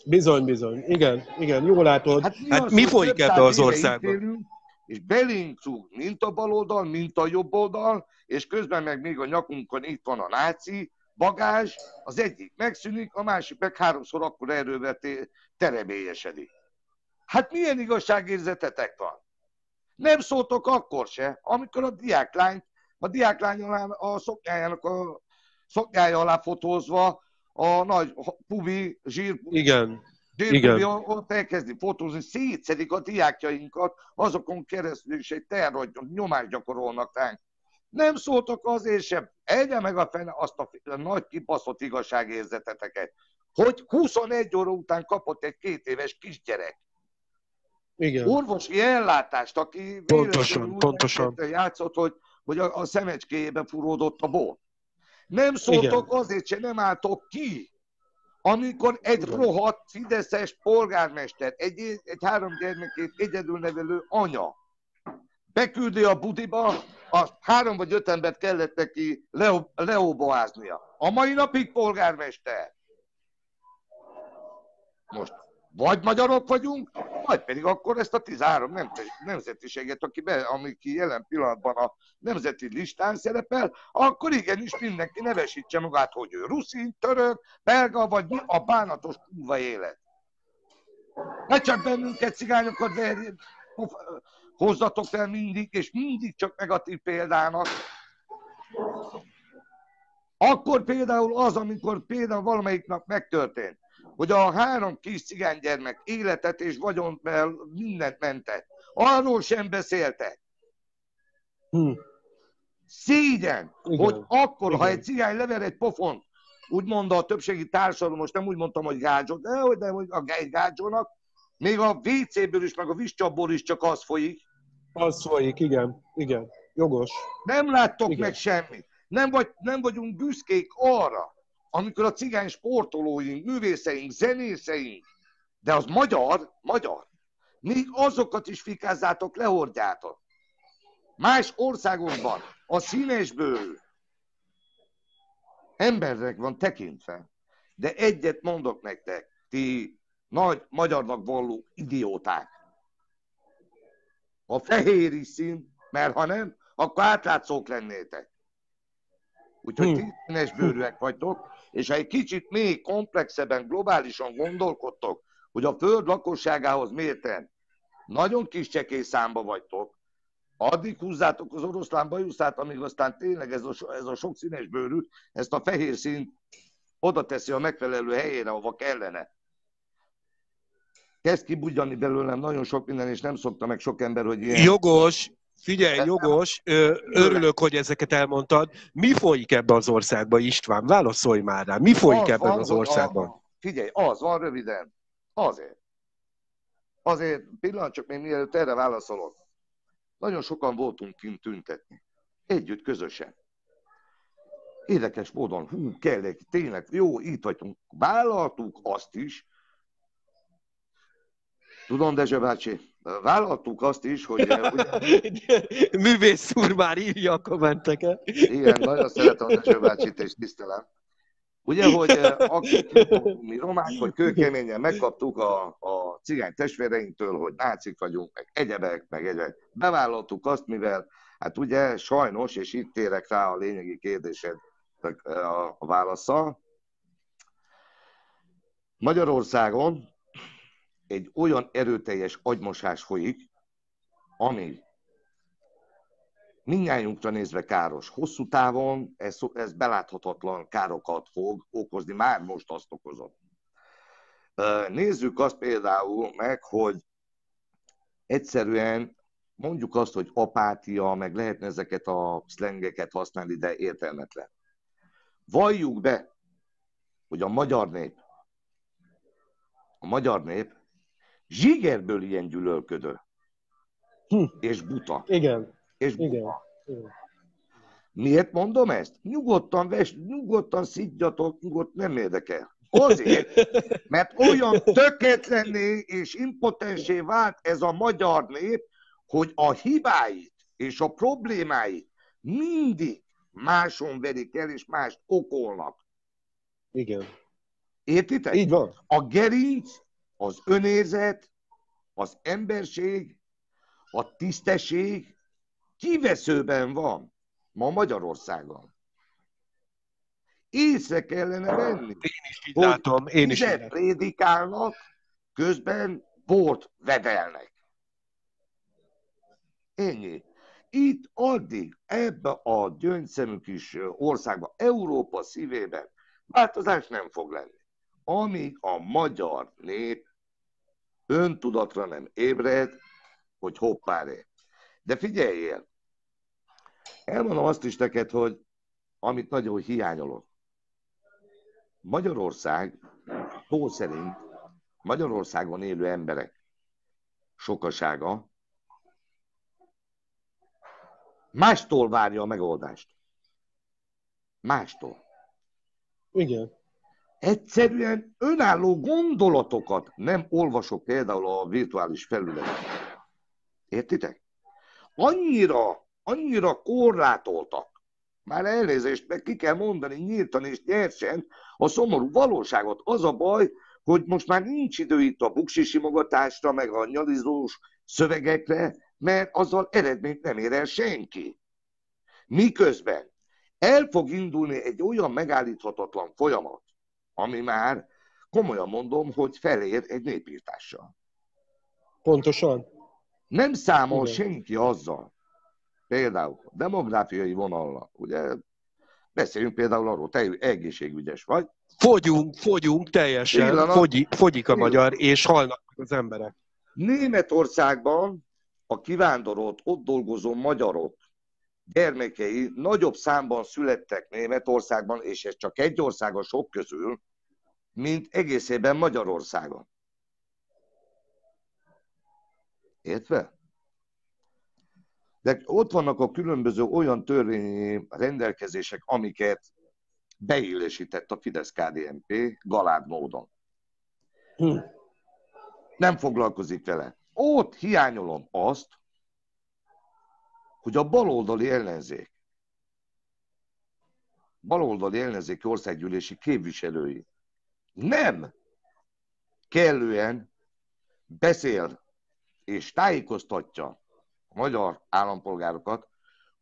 Bizony, bizony. Igen, igen, jól látod. Hát mi, hát mi folyik ebbe az országban? Ítélünk, és belénk mint a baloldal, mint a jobb oldal, és közben meg még a nyakunkon itt van a náci bagázs, az egyik megszűnik, a másik meg háromszor akkor erővel terebélyesedik. Hát milyen igazságérzetetek van? Nem szóltok akkor se, amikor a diáklányt a diáklány a szoknyájának a szoknyája alá fotózva a nagy pubi, zsír, Igen. Igen. ott elkezdi fotózni, szétszedik a diákjainkat, azokon keresztül is egy terror, nyomást gyakorolnak ránk. Nem szóltak azért sem, egye meg a fene azt a nagy kibaszott igazságérzeteteket, hogy 21 óra után kapott egy két éves kisgyerek. Igen. Orvosi ellátást, aki pontosan, pontosan. játszott, hogy, hogy a, a szemecskéjébe furódott a bor. Nem szóltok Igen. azért se, nem álltok ki, amikor egy Igen. rohadt fideszes polgármester, egy, egy három gyermekét egyedül nevelő anya beküldi a budiba, a három vagy öt embert kellett neki leo, leóboáznia. A mai napig polgármester. Most vagy magyarok vagyunk, vagy pedig akkor ezt a 13 nem, nemzetiséget, aki be, ki jelen pillanatban a nemzeti listán szerepel, akkor igenis mindenki nevesítse magát, hogy ő ruszin, török, belga, vagy mi a bánatos kurva élet. Ne csak bennünket, cigányokat verjék, hozzatok el mindig, és mindig csak negatív példának. Akkor például az, amikor például valamelyiknak megtörtént, hogy a három kis cigánygyermek életet és vagyont mindent mentett. Arról sem beszéltek. Hm. Szégyen, Igen. hogy akkor, Igen. ha egy cigány lever egy pofont, úgy mondta a többségi társadalom, most nem úgy mondtam, hogy gágyot, de hogy nem, hogy a gágyónak, még a WC-ből is, meg a vízcsapból is csak az folyik. Az folyik, igen, igen, jogos. Nem láttok igen. meg semmit. Nem, vagy, nem vagyunk büszkék arra, amikor a cigány sportolóink, művészeink, zenészeink, de az magyar, magyar, még azokat is fikázzátok, lehordjátok. Más országokban a színesből embernek van tekintve. De egyet mondok nektek, ti nagy magyarnak valló idióták. A fehéri szín, mert ha nem, akkor átlátszók lennétek. Úgyhogy hm. színes bőrűek vagytok, és ha egy kicsit még komplexebben, globálisan gondolkodtok, hogy a Föld lakosságához mérten nagyon kis csekély számba vagytok, addig húzzátok az oroszlán bajuszát, amíg aztán tényleg ez a, ez a sok színes bőrű, ezt a fehér színt oda teszi a megfelelő helyére, ahova kellene. Kezd kibudjani belőlem nagyon sok minden, és nem szokta meg sok ember, hogy ilyen... Jogos, Figyelj, jogos, örülök, hogy ezeket elmondtad. Mi folyik ebben az országban, István? Válaszolj már rá. Mi folyik az, ebben az, az országban? Az, figyelj, az van röviden. Azért. Azért, pillanat csak még mielőtt erre válaszolok. Nagyon sokan voltunk kint tüntetni. Együtt, közösen. Érdekes módon, hú, kell, tényleg, jó, itt vagyunk. Vállaltuk azt is, Tudom, Dezső bácsi, vállaltuk azt is, hogy... Eh, ugye... Művész úr már írja a kommenteket. Igen, nagyon szeretem Dezső bácsit, és tisztelem. Ugye, hogy eh, akik mi romák, hogy kőkeményen megkaptuk a, a cigány testvéreinktől, hogy nácik vagyunk, meg egyebek, meg egyebek. Bevállaltuk azt, mivel, hát ugye sajnos, és itt térek rá a lényegi kérdésed eh, a, a válasza, Magyarországon egy olyan erőteljes agymosás folyik, ami mindnyájunkra nézve káros. Hosszú távon ez, ez beláthatatlan károkat fog okozni, már most azt okozott. Nézzük azt például meg, hogy egyszerűen mondjuk azt, hogy apátia, meg lehetne ezeket a szlengeket használni, de értelmetlen. Valljuk be, hogy a magyar nép, a magyar nép zsigerből ilyen gyűlölködő. Hm. És buta. Igen. És buta. Igen. Igen. Miért mondom ezt? Nyugodtan, ves, nyugodtan szidjatok, nyugodt nem érdekel. Azért, mert olyan tökéletlenné és impotensé vált ez a magyar nép, hogy a hibáit és a problémáit mindig máson verik el, és mást okolnak. Igen. Értitek? Így van. A gerinc az önérzet, az emberség, a tisztesség kiveszőben van ma Magyarországon. Észre kellene venni. Én is így látom, én is így prédikálnak, közben bort vedelnek. Ennyi. itt addig, ebbe a gyöngyszemű kis országba, Európa szívében változás nem fog lenni. Amíg a magyar nép öntudatra nem ébred, hogy hoppáré. De figyeljél, elmondom azt is neked, hogy amit nagyon hiányolok. Magyarország, szó szerint Magyarországon élő emberek sokasága mástól várja a megoldást. Mástól. Igen. Egyszerűen önálló gondolatokat nem olvasok például a virtuális felületen. Értitek? Annyira, annyira korlátoltak. Már elnézést meg ki kell mondani nyíltan és nyersen a szomorú valóságot. Az a baj, hogy most már nincs idő itt a buksisimogatásra, meg a nyalizós szövegekre, mert azzal eredményt nem ér el senki. Miközben el fog indulni egy olyan megállíthatatlan folyamat, ami már komolyan mondom, hogy felér egy népírtással. Pontosan. Nem számol Igen. senki azzal, például demográfiai vonalra, ugye beszéljünk például arról, te egészségügyes vagy. Fogyunk, fogyunk teljesen, Fogyi, fogyik a magyar, és halnak az emberek. Németországban a kivándorolt, ott dolgozó magyarok gyermekei nagyobb számban születtek Németországban, és ez csak egy ország a sok közül, mint egészében Magyarországon. Értve? De ott vannak a különböző olyan törvényi rendelkezések, amiket beillésített a Fidesz-KDNP galád módon. Hm. Nem foglalkozik vele. Ott hiányolom azt, hogy a baloldali ellenzék, baloldali ellenzéki országgyűlési képviselői nem kellően beszél és tájékoztatja a magyar állampolgárokat,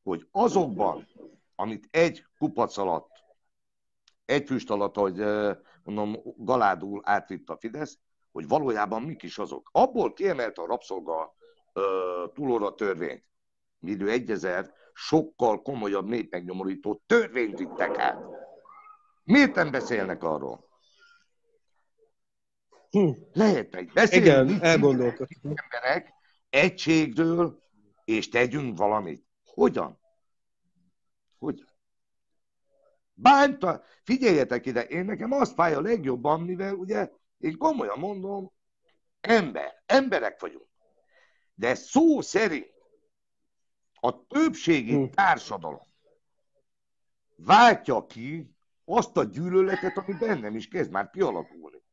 hogy azokban, amit egy kupac alatt, egy füst alatt, hogy mondom, galádul átvitt a Fidesz, hogy valójában mik is azok. Abból kiemelte a rabszolga túlóra törvényt, midő egyezer sokkal komolyabb népmegnyomorító törvényt vittek át. Miért nem beszélnek arról? Hm. Lehetne egy beszélni. Igen, elgondolkodunk. Emberek egységről, és tegyünk valamit. Hogyan? Hogyan? Bánta, figyeljetek ide, én nekem azt fáj a legjobban, mivel ugye, én komolyan mondom, ember, emberek vagyunk. De szó szerint a többségi hm. társadalom váltja ki azt a gyűlöletet, ami bennem is kezd már kialakulni.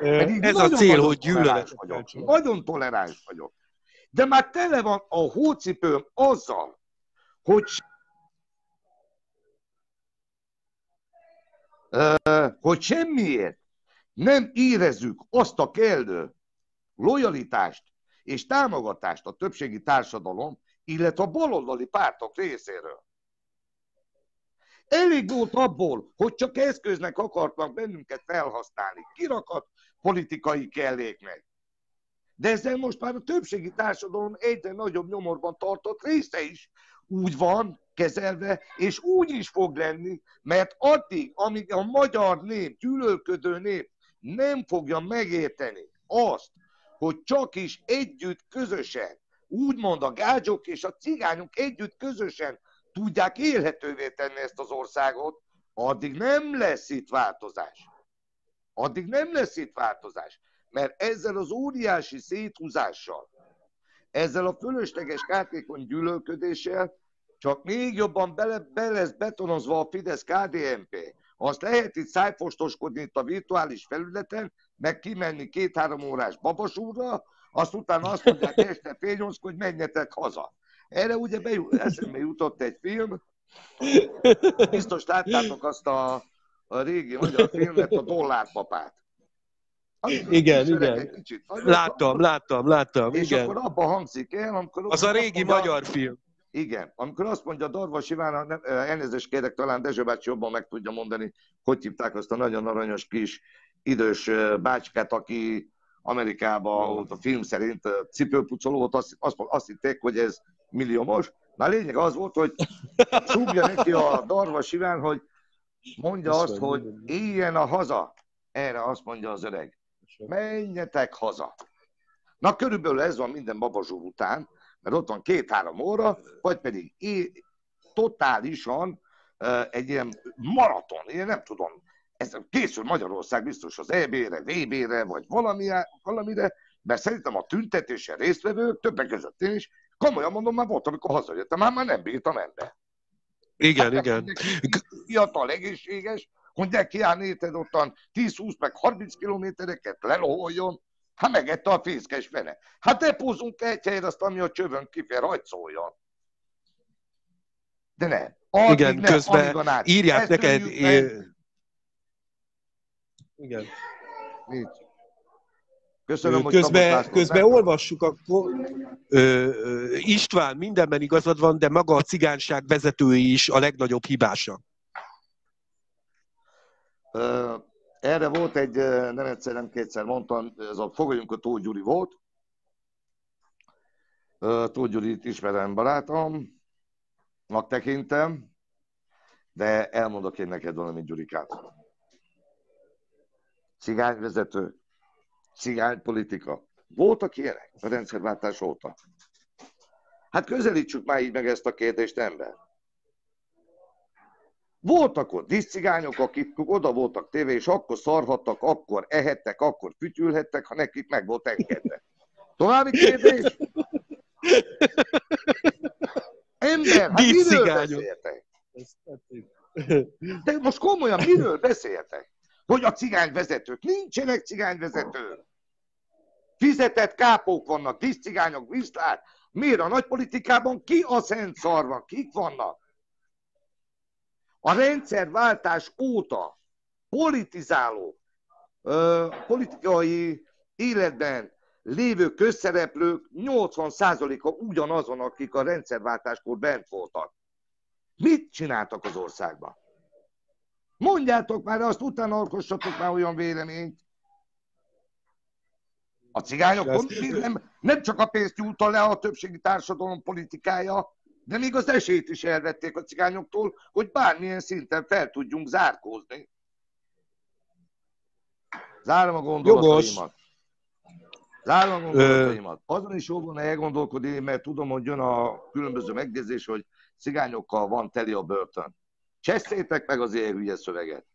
Ez a cél, hogy gyűlölet vagyok. Nagyon toleráns vagyok. De már tele van a hócipőm azzal, hogy hogy semmiért nem érezzük azt a kellő lojalitást és támogatást a többségi társadalom, illetve a baloldali pártok részéről. Elég volt abból, hogy csak eszköznek akartak bennünket felhasználni, kirakat politikai kelléknek. De ezzel most már a többségi társadalom egyre nagyobb nyomorban tartott része is úgy van kezelve, és úgy is fog lenni, mert addig, amíg a magyar nép, gyűlölködő nép nem fogja megérteni azt, hogy csak is együtt, közösen, úgymond a gágyok és a cigányok együtt, közösen tudják élhetővé tenni ezt az országot, addig nem lesz itt változás. Addig nem lesz itt változás. Mert ezzel az óriási széthúzással, ezzel a fölösleges kártékony gyűlölködéssel csak még jobban bele, be lesz betonozva a Fidesz-KDNP. Azt lehet itt szájfostoskodni itt a virtuális felületen, meg kimenni két-három órás babasúra, azt utána azt mondják este fél hogy menjetek haza. Erre ugye bejut, eszembe jutott egy film, biztos láttátok azt a, a régi magyar filmet, a Dollárpapát. igen, igen. Kicsit, láttam, láttam, láttam, és igen. akkor abban hangzik el, amikor... Az a régi mondja, magyar film. Igen, amikor azt mondja Darvas Iván, elnézést kérek, talán Dezső bácsi jobban meg tudja mondani, hogy hívták azt a nagyon aranyos kis idős bácskát, aki Amerikában, ott a film szerint cipőpucoló volt, azt, azt, azt hitték, hogy ez milliómos. Na a lényeg az volt, hogy súgja neki a darva siván, hogy mondja azt, hogy éljen a haza. Erre azt mondja az öreg. Menjetek haza. Na körülbelül ez van minden babazsúr után, mert ott van két-három óra, vagy pedig é- totálisan uh, egy ilyen maraton, én nem tudom, ez készül Magyarország biztos az EB-re, VB-re, vagy valamire, valamire, mert szerintem a tüntetésen résztvevők, többek között én is, komolyan mondom, már volt, amikor hazajöttem, már, már nem bírtam ember. Igen, hát, igen. Fiatal, egészséges, hogy ne kiállni érted ottan 10-20 meg 30 kilométereket leloholjon, hát megette a fészkes fene. Hát depózunk egy helyre azt, ami a csövön kifér, rajcoljon. De nem. Addig igen, nem, közben írják neked... Igen. Nincs. Köszönöm, közben, hogy közben olvassuk, akkor ö, ö, István, mindenben igazad van, de maga a cigányság vezetői is a legnagyobb hibása. Erre volt egy, nem egyszer, nem kétszer mondtam, ez a Fogoljunk a Tóth Gyuri volt. Tóth Gyurit ismerem barátomnak tekintem, de elmondok én neked valami Gyurikát. Cigányvezető, cigánypolitika. Voltak ilyenek a rendszerváltás óta? Hát közelítsük már így meg ezt a kérdést, ember. Voltak ott diszcigányok, akik oda voltak tévé, és akkor szarhattak, akkor ehettek, akkor fütyülhettek, ha nekik meg volt engedve. További kérdés? Ember, hát miről beszéltek? De most komolyan, miről beszéltek? Hogy a cigányvezetők. Nincsenek cigányvezetők. Fizetett kápók vannak, diszcigányok, viszlát. Miért a nagypolitikában ki a szent szarva? Kik vannak? A rendszerváltás óta politizáló, politikai életben lévő közszereplők 80%-a ugyanazon, akik a rendszerváltáskor bent voltak. Mit csináltak az országban? Mondjátok már, azt utána alkossatok már olyan véleményt. A cigányok nem, nem csak a pénzt nyújta le a többségi társadalom politikája, de még az esélyt is elvették a cigányoktól, hogy bármilyen szinten fel tudjunk zárkózni. Zárom a gondolataimat. Zárom a gondolataimat. Azon is jó volna elgondolkodni, mert tudom, hogy jön a különböző megjegyzés, hogy cigányokkal van teli a börtön. Cseszétek meg az ilyen hülye szöveget.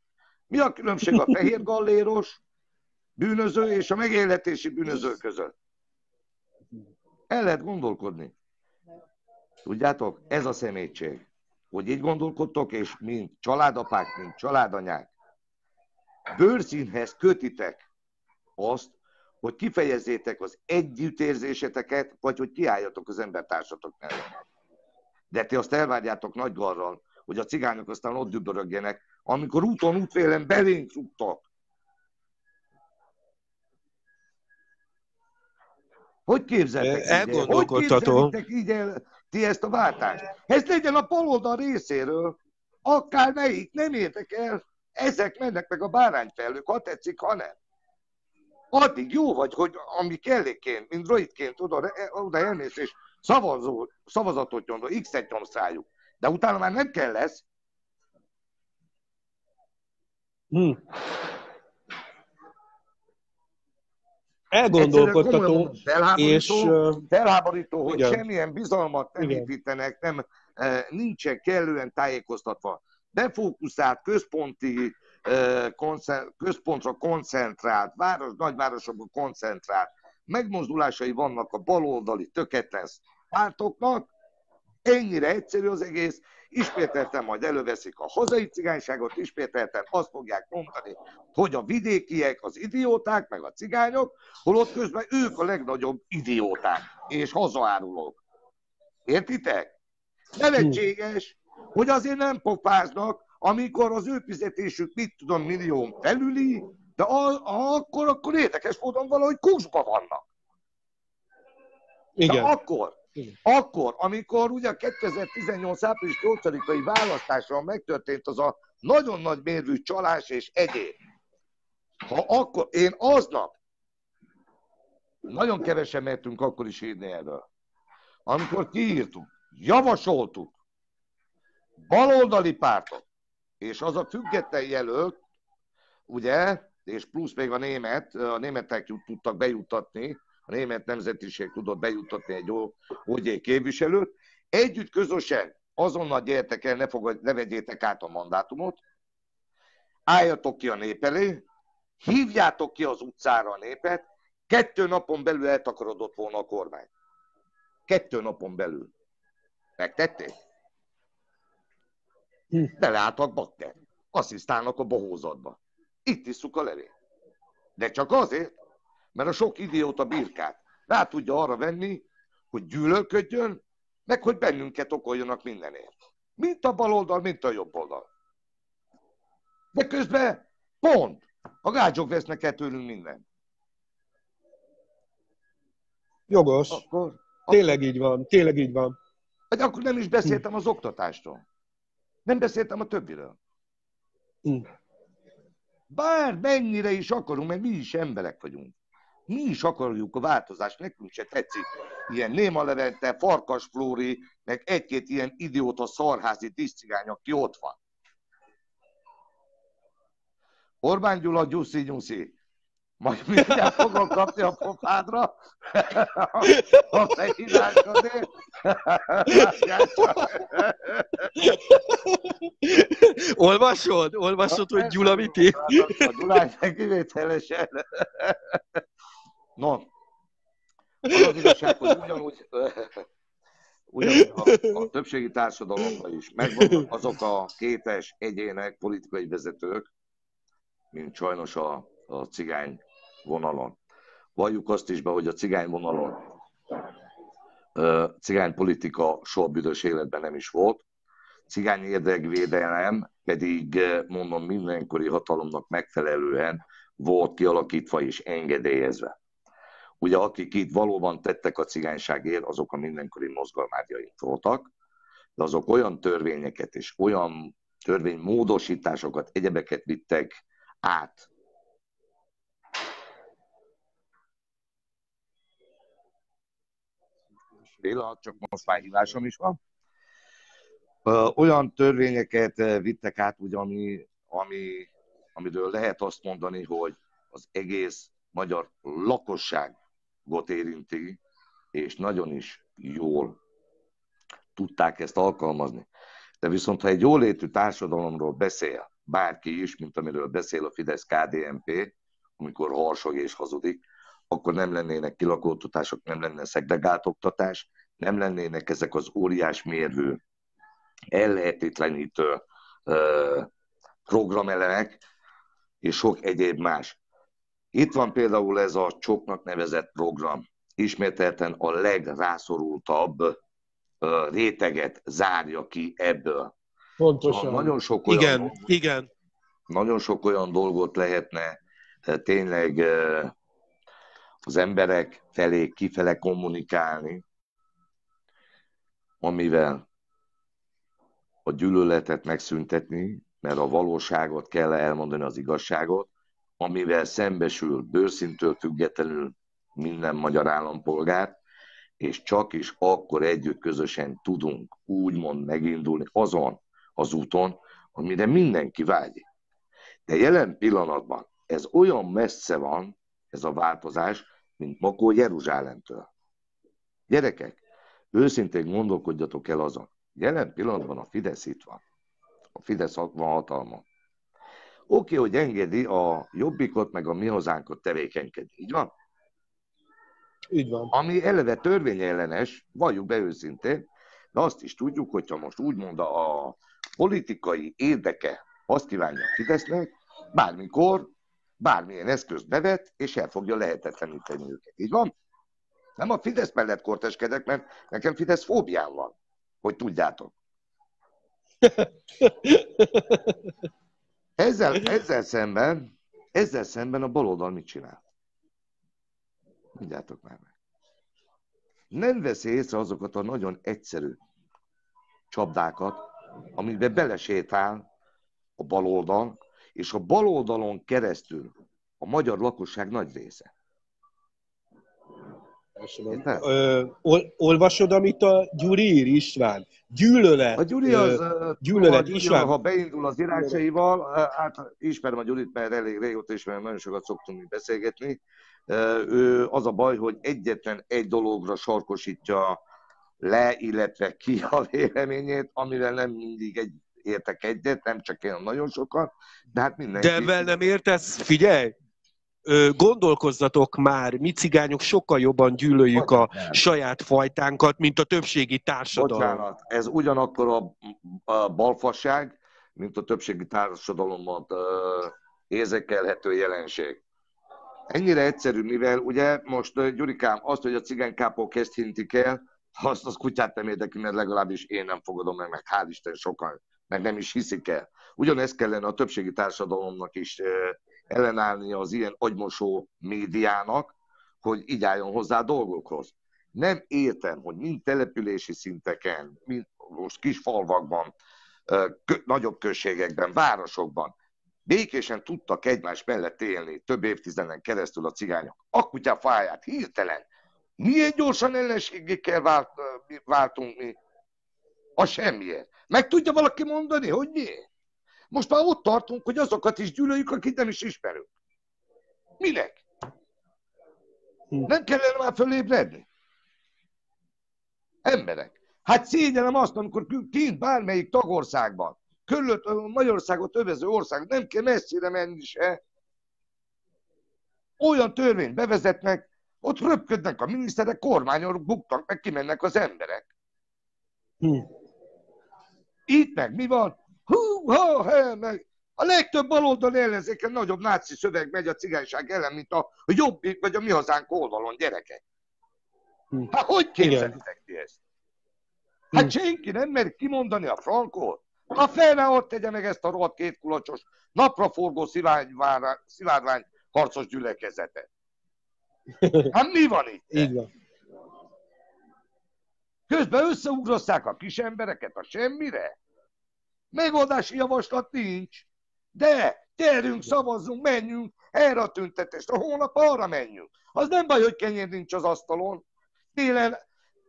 Mi a különbség a fehér galléros bűnöző és a megélhetési bűnöző között? El lehet gondolkodni. Tudjátok, ez a szemétség, hogy így gondolkodtok, és mint családapák, mint családanyák, bőrszínhez kötitek azt, hogy kifejezzétek az együttérzéseteket, vagy hogy kiálljatok az embertársatok mellett. De ti azt elvárjátok nagy garral, hogy a cigányok aztán ott dübörögjenek, amikor úton útvélen belénk rúgtak. Hogy képzeltek Elgondolkodtató. Hogy így el ti ezt a váltást. Ez legyen a baloldal részéről, akár melyik, nem érdekel, ezek mennek meg a bárányfelők, ha tetszik, ha nem. Addig jó vagy, hogy ami kellékként, mint droidként oda, oda elmész, és szavazó, szavazatot nyomva, X-et nyomsz rájuk. De utána már nem kell lesz. Hmm. elgondolkodtató, felháborító, és... Felháborító, hogy igen. semmilyen bizalmat nem igen. építenek, nem, nincsen kellően tájékoztatva. Befókuszált, központi, központra koncentrált, város, nagyvárosokban koncentrált, megmozdulásai vannak a baloldali töketlen pártoknak, ennyire egyszerű az egész, ismételten majd előveszik a hazai cigányságot, ismételten azt fogják mondani, hogy a vidékiek az idióták, meg a cigányok, holott közben ők a legnagyobb idióták és hazaárulók. Értitek? Nevetséges, hogy azért nem pofáznak, amikor az ő fizetésük, mit tudom, millió felüli, de a, a, akkor, akkor érdekes módon valahogy kuszba vannak. Igen. De akkor, Akkor, amikor ugye 2018. április 8-ai választáson megtörtént az a nagyon nagy mérvű csalás és egyéb, ha akkor én aznap nagyon kevesen mehetünk akkor is írni erről. Amikor kiírtuk, javasoltuk baloldali pártot, és az a független jelölt, ugye, és plusz még a német, a németek tudtak bejuttatni, német nemzetiség tudott bejuttatni egy OG képviselőt, együtt közösen azonnal gyertek el, ne, fogad, ne vegyétek át a mandátumot, álljatok ki a nép elé, hívjátok ki az utcára a népet, kettő napon belül eltakarodott volna a kormány. Kettő napon belül. Megtették? Hm. Beleálltak bakker. Asszisztálnak a bohózatba. Itt isszuk a levél. De csak azért, mert a sok idióta birkát rá tudja arra venni, hogy gyűlölködjön, meg hogy bennünket okoljanak mindenért. Mint a bal oldal, mint a jobb oldal. De közben pont, a gácsok vesznek el tőlünk mindent. Jogos. Akkor, tényleg így van, tényleg így van. Hát akkor nem is beszéltem az oktatástól. Nem beszéltem a többiről. Hm. Bár mennyire is akarunk, mert mi is emberek vagyunk. Mi is akarjuk a változást, nekünk se tetszik. Ilyen Néma Levente, Farkas Flóri, meg egy-két ilyen idióta szarházi tisztigány, aki ott van. Orbán Gyula, Gyuszi, Nyuszi. Majd mindjárt fogom kapni a pofádra, ha te. Olvasod? Olvasod, hogy Gyula mit ír? A Gyulán kivételesen. No, az az igazság, hogy ugyanúgy, ugyanúgy a, a többségi társadalomban is megvannak azok a képes egyének, politikai vezetők, mint sajnos a, a cigány vonalon. Valljuk azt is be, hogy a cigány vonalon cigány politika soha büdös életben nem is volt. Cigány érdekvédelem pedig, mondom, mindenkori hatalomnak megfelelően volt kialakítva és engedélyezve. Ugye akik itt valóban tettek a cigányságért, azok a mindenkori mozgalmárjaink voltak, de azok olyan törvényeket és olyan törvénymódosításokat, egyebeket vittek át pillanat, csak most hívásom is van. Olyan törvényeket vittek át, ugye, ami, ami, amiről lehet azt mondani, hogy az egész magyar lakosságot érinti, és nagyon is jól tudták ezt alkalmazni. De viszont, ha egy jólétű társadalomról beszél bárki is, mint amiről beszél a Fidesz-KDNP, amikor harsog és hazudik, akkor nem lennének kilakódtatások, nem lenne szegregált oktatás, nem lennének ezek az óriás mérvű, ellehetetlenítő programelemek, és sok egyéb más. Itt van például ez a csoknak nevezett program. Ismételten a legrászorultabb réteget zárja ki ebből. Pontosan. Szóval nagyon sok olyan igen, dolgot, igen. Nagyon sok olyan dolgot lehetne tényleg az emberek felé kifele kommunikálni, amivel a gyűlöletet megszüntetni, mert a valóságot kell elmondani, az igazságot, amivel szembesül bőrszintől függetlenül minden magyar állampolgár, és csak is akkor együtt közösen tudunk úgymond megindulni azon az úton, amire mindenki vágyik. De jelen pillanatban ez olyan messze van, ez a változás, mint Makó Jeruzsálemtől. Gyerekek, őszintén gondolkodjatok el azon. Jelen pillanatban a Fidesz itt van. A Fidesz van hatalma. Oké, hogy engedi a jobbikot, meg a mi hazánkot tevékenykedni. Így van? Így van. Ami eleve törvényellenes, valljuk be őszintén, de azt is tudjuk, hogyha most úgymond a politikai érdeke azt kívánja Fidesznek, bármikor bármilyen eszközt bevet, és el fogja lehetetleníteni őket. Így van? Nem a Fidesz mellett korteskedek, mert nekem Fidesz fóbiám van, hogy tudjátok. Ezzel, ezzel szemben, ezzel szemben a baloldal mit csinál? Mondjátok már meg. Nem veszi észre azokat a nagyon egyszerű csapdákat, amikbe belesétál a baloldal, és a baloldalon keresztül a magyar lakosság nagy része. Ö, ol, olvasod, amit a Gyuri ír, István? Gyűlölet. A Gyuri az, ö, gyűlölet, a Gyuri, István. ha beindul az írásaival, hát ismerem a Gyurit, mert elég régóta ismerem, nagyon sokat szoktunk beszélgetni. Ő az a baj, hogy egyetlen egy dologra sarkosítja le, illetve ki a véleményét, amivel nem mindig egy, értek egyet, nem csak én, nagyon sokan, de hát mindenki... De ebben nem értesz, figyelj! Gondolkozzatok már, mi cigányok sokkal jobban gyűlöljük Bocsánat. a saját fajtánkat, mint a többségi társadalom. Bocsánat, ez ugyanakkor a, a balfasság, mint a többségi társadalomban érzékelhető jelenség. Ennyire egyszerű, mivel ugye most Gyurikám azt, hogy a cigánykápó kezd hintik el, azt az kutyát nem érdekli, mert legalábbis én nem fogadom meg, meg hál' Isten sokan, meg nem is hiszik el. Ugyanezt kellene a többségi társadalomnak is ellenállni az ilyen agymosó médiának, hogy így álljon hozzá a dolgokhoz. Nem értem, hogy mind települési szinteken, mind most kis falvakban, kö- nagyobb községekben, városokban békésen tudtak egymás mellett élni több évtizeden keresztül a cigányok. A kutya fáját hirtelen. Milyen gyorsan ellenségekkel vált, váltunk mi? A semmiért. Meg tudja valaki mondani, hogy miért? Most már ott tartunk, hogy azokat is gyűlöljük, akit nem is ismerünk. Minek? Hm. Nem kellene már fölébredni? Emberek. Hát szégyenem azt, amikor kint bármelyik tagországban, körülött Magyarországot övező ország, nem kell messzire menni se, olyan törvényt bevezetnek, ott röpködnek a miniszterek, kormányon buktak, meg kimennek az emberek. Hm. Itt meg mi van? Hú, ha, ha, meg a legtöbb baloldali ellenzéken nagyobb náci szöveg megy a cigányság ellen, mint a jobbik vagy a mi hazánk oldalon, gyerekek. Hát hogy képzelitek ti ezt? Hát hm. senki nem mer kimondani a frankot. A fene ott tegye meg ezt a rohadt kétkulacsos, napraforgó szilárdvány harcos gyülekezetet. Hát mi van itt? Így van. Közben összeugrosszák a kis embereket a semmire? Megoldási javaslat nincs. De gyerünk, szavazzunk, menjünk erre a tüntetésre, hónap arra menjünk. Az nem baj, hogy kenyér nincs az asztalon. Télen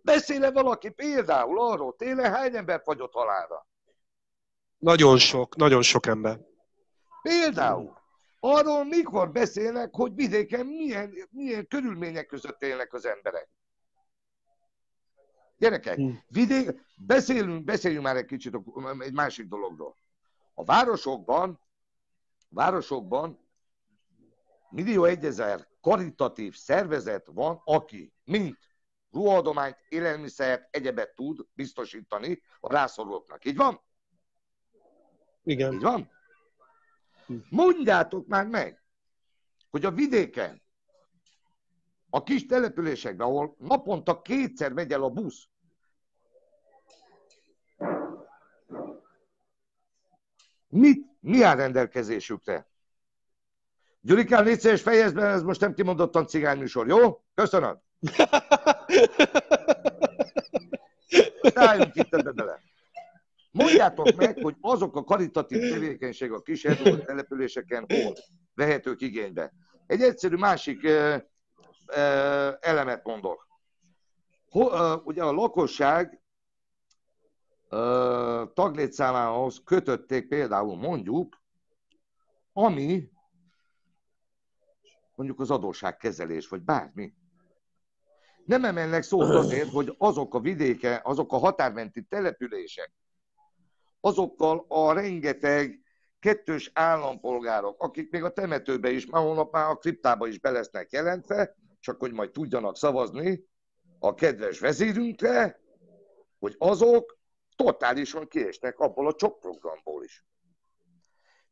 beszéle valaki például arról, télen hány ember fagyott halálra? Nagyon sok, nagyon sok ember. Például. Arról mikor beszélnek, hogy vidéken milyen, milyen körülmények között élnek az emberek. Gyerekek, hm. vidék, beszélünk, beszéljünk már egy kicsit egy másik dologról. A városokban, városokban millió egyezer karitatív szervezet van, aki mint ruhadományt, élelmiszert, egyebet tud biztosítani a rászorulóknak. Így van? Igen. Így van? Hm. Mondjátok már meg, hogy a vidéken, a kis településekben, ahol naponta kétszer megy el a busz, Mit, mi áll rendelkezésükre? Gyurikán, légy szíves, fejezd be, ez most nem kimondottan cigányműsor, jó? Köszönöm. Álljunk itt ebbe bele. Mondjátok meg, hogy azok a karitatív tevékenységek a kis településeken hol vehetők igénybe. Egy egyszerű másik ö, ö, elemet mondok. Ho, ö, ugye a lakosság taglétszámához kötötték például mondjuk, ami mondjuk az adósságkezelés, vagy bármi. Nem emelnek szót azért, hogy azok a vidéke, azok a határmenti települések, azokkal a rengeteg kettős állampolgárok, akik még a temetőbe is, már holnap már a kriptába is be lesznek jelentve, csak hogy majd tudjanak szavazni a kedves vezérünkre, hogy azok totálisan kiesnek abból a csok programból is.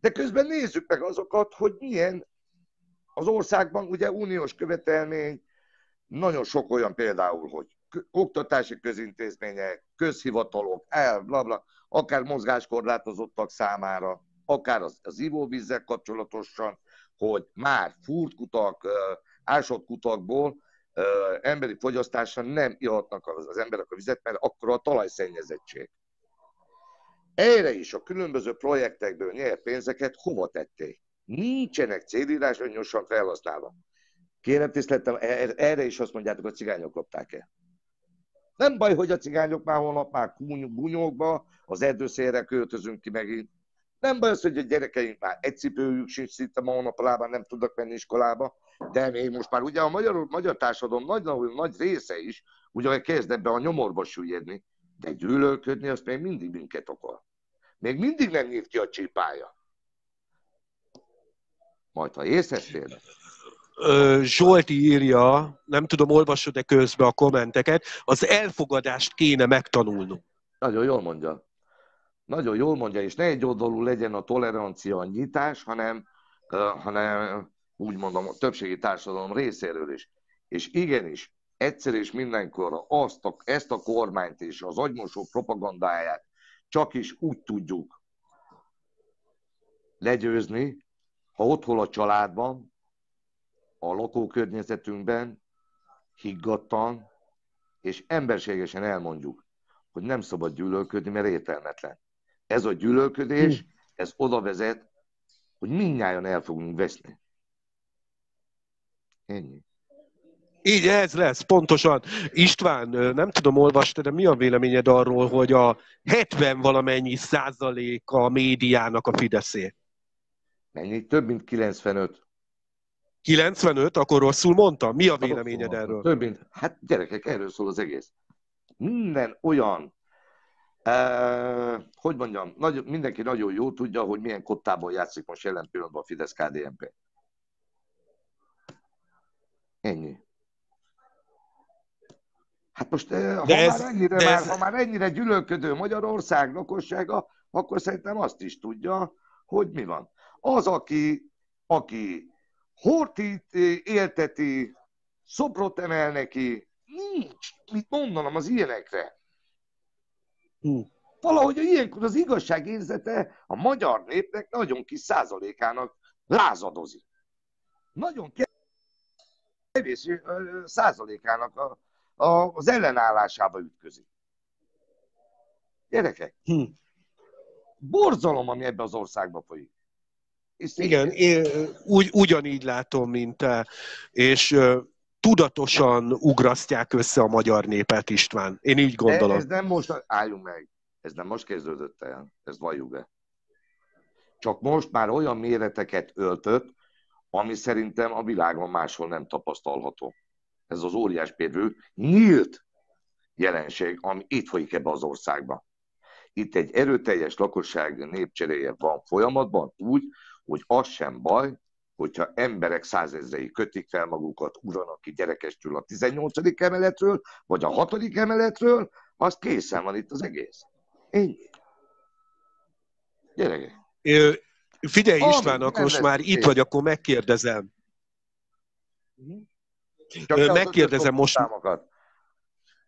De közben nézzük meg azokat, hogy milyen az országban ugye uniós követelmény, nagyon sok olyan például, hogy oktatási közintézmények, közhivatalok, el, bla, bla, akár mozgáskorlátozottak számára, akár az, az ivóvízzel kapcsolatosan, hogy már furt kutak, ásott kutakból emberi fogyasztásra nem ihatnak az, az emberek a vizet, mert akkor a talajszennyezettség. Erre is a különböző projektekből nyert pénzeket hova tették? Nincsenek célirányosan felhasználva. Kérem tiszteltem, e- erre is azt mondjátok, a cigányok lopták el. Nem baj, hogy a cigányok már holnap már bunyókba, az erdőszélre költözünk ki megint. Nem baj az, hogy a gyerekeink már egy cipőjük sincs szinte ma hónapalában, nem tudnak menni iskolába, de még most már ugye a magyar, magyar társadalom nagy, nagy, nagy része is ugye kezd ebbe a nyomorba süllyedni, de gyűlölködni azt még mindig minket akar. Még mindig nem nyílt ki a csípája. Majd ha észrevtél, Zsolti írja, nem tudom, olvasod-e közben a kommenteket, az elfogadást kéne megtanulnunk. Nagyon jól mondja. Nagyon jól mondja, és ne egy oldalú legyen a tolerancia, a nyitás, hanem, hanem úgy mondom, a többségi társadalom részéről is. És igenis, egyszer és mindenkorra azt a, ezt a kormányt és az agymosó propagandáját csak is úgy tudjuk legyőzni, ha otthon a családban, a lakókörnyezetünkben higgadtan és emberségesen elmondjuk, hogy nem szabad gyűlölködni, mert értelmetlen. Ez a gyűlölködés, ez oda vezet, hogy mindnyájan el fogunk veszni. Ennyi. Így ez lesz, pontosan. István, nem tudom, olvastad, de mi a véleményed arról, hogy a 70 valamennyi százalék a médiának a Fideszé? Mennyi? Több mint 95. 95, akkor rosszul mondtam? Mi a véleményed erről? Több mint, hát gyerekek, erről szól az egész. Minden olyan, eh, hogy mondjam, nagy, mindenki nagyon jó tudja, hogy milyen kottában játszik most jelen pillanatban a fidesz KDNP. Ennyi. Hát most, eh, ha, ez, már ennyire, már, ez... ha már ennyire gyűlölködő Magyarország lakossága, akkor szerintem azt is tudja, hogy mi van. Az, aki, aki Hortit élteti, szobrot emel neki, nincs mit mondanom az ilyenekre. Hm. Valahogy ilyenkor az igazság érzete a magyar népnek nagyon kis százalékának lázadozik. Nagyon kevés százalékának a, a, az ellenállásába ütközik. Gyerekek, hm. borzalom, ami ebbe az országba folyik. Igen, én úgy, ugyanígy látom, mint te, és tudatosan ugrasztják össze a magyar népet, István. Én így gondolom. De ez nem most, álljunk meg, ez nem most kezdődött el, ez valljuk be. Csak most már olyan méreteket öltött, ami szerintem a világon máshol nem tapasztalható. Ez az óriás pérvő nyílt jelenség, ami itt folyik ebbe az országba. Itt egy erőteljes lakosság népcseréje van folyamatban, úgy, hogy az sem baj, hogyha emberek százezrei kötik fel magukat, uranak ki gyerekestől a 18. emeletről, vagy a 6. emeletről, az készen van itt az egész. Ennyi. Gyerekek. Figyelj István, akkor most már itt vagy, akkor megkérdezem. Csak megkérdezem most. Számokat.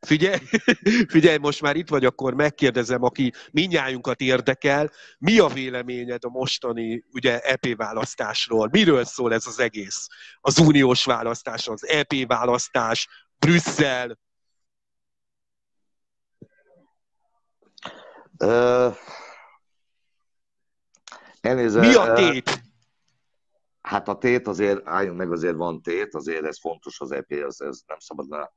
Figyelj, figyelj, most már itt vagy, akkor megkérdezem, aki minnyájunkat érdekel, mi a véleményed a mostani ugye, EP választásról? Miről szól ez az egész? Az uniós választás, az EP választás, Brüsszel? Uh, elnézze, mi a tét? Hát a tét azért, álljunk meg, azért van tét, azért ez fontos az EP, az, ez nem szabadna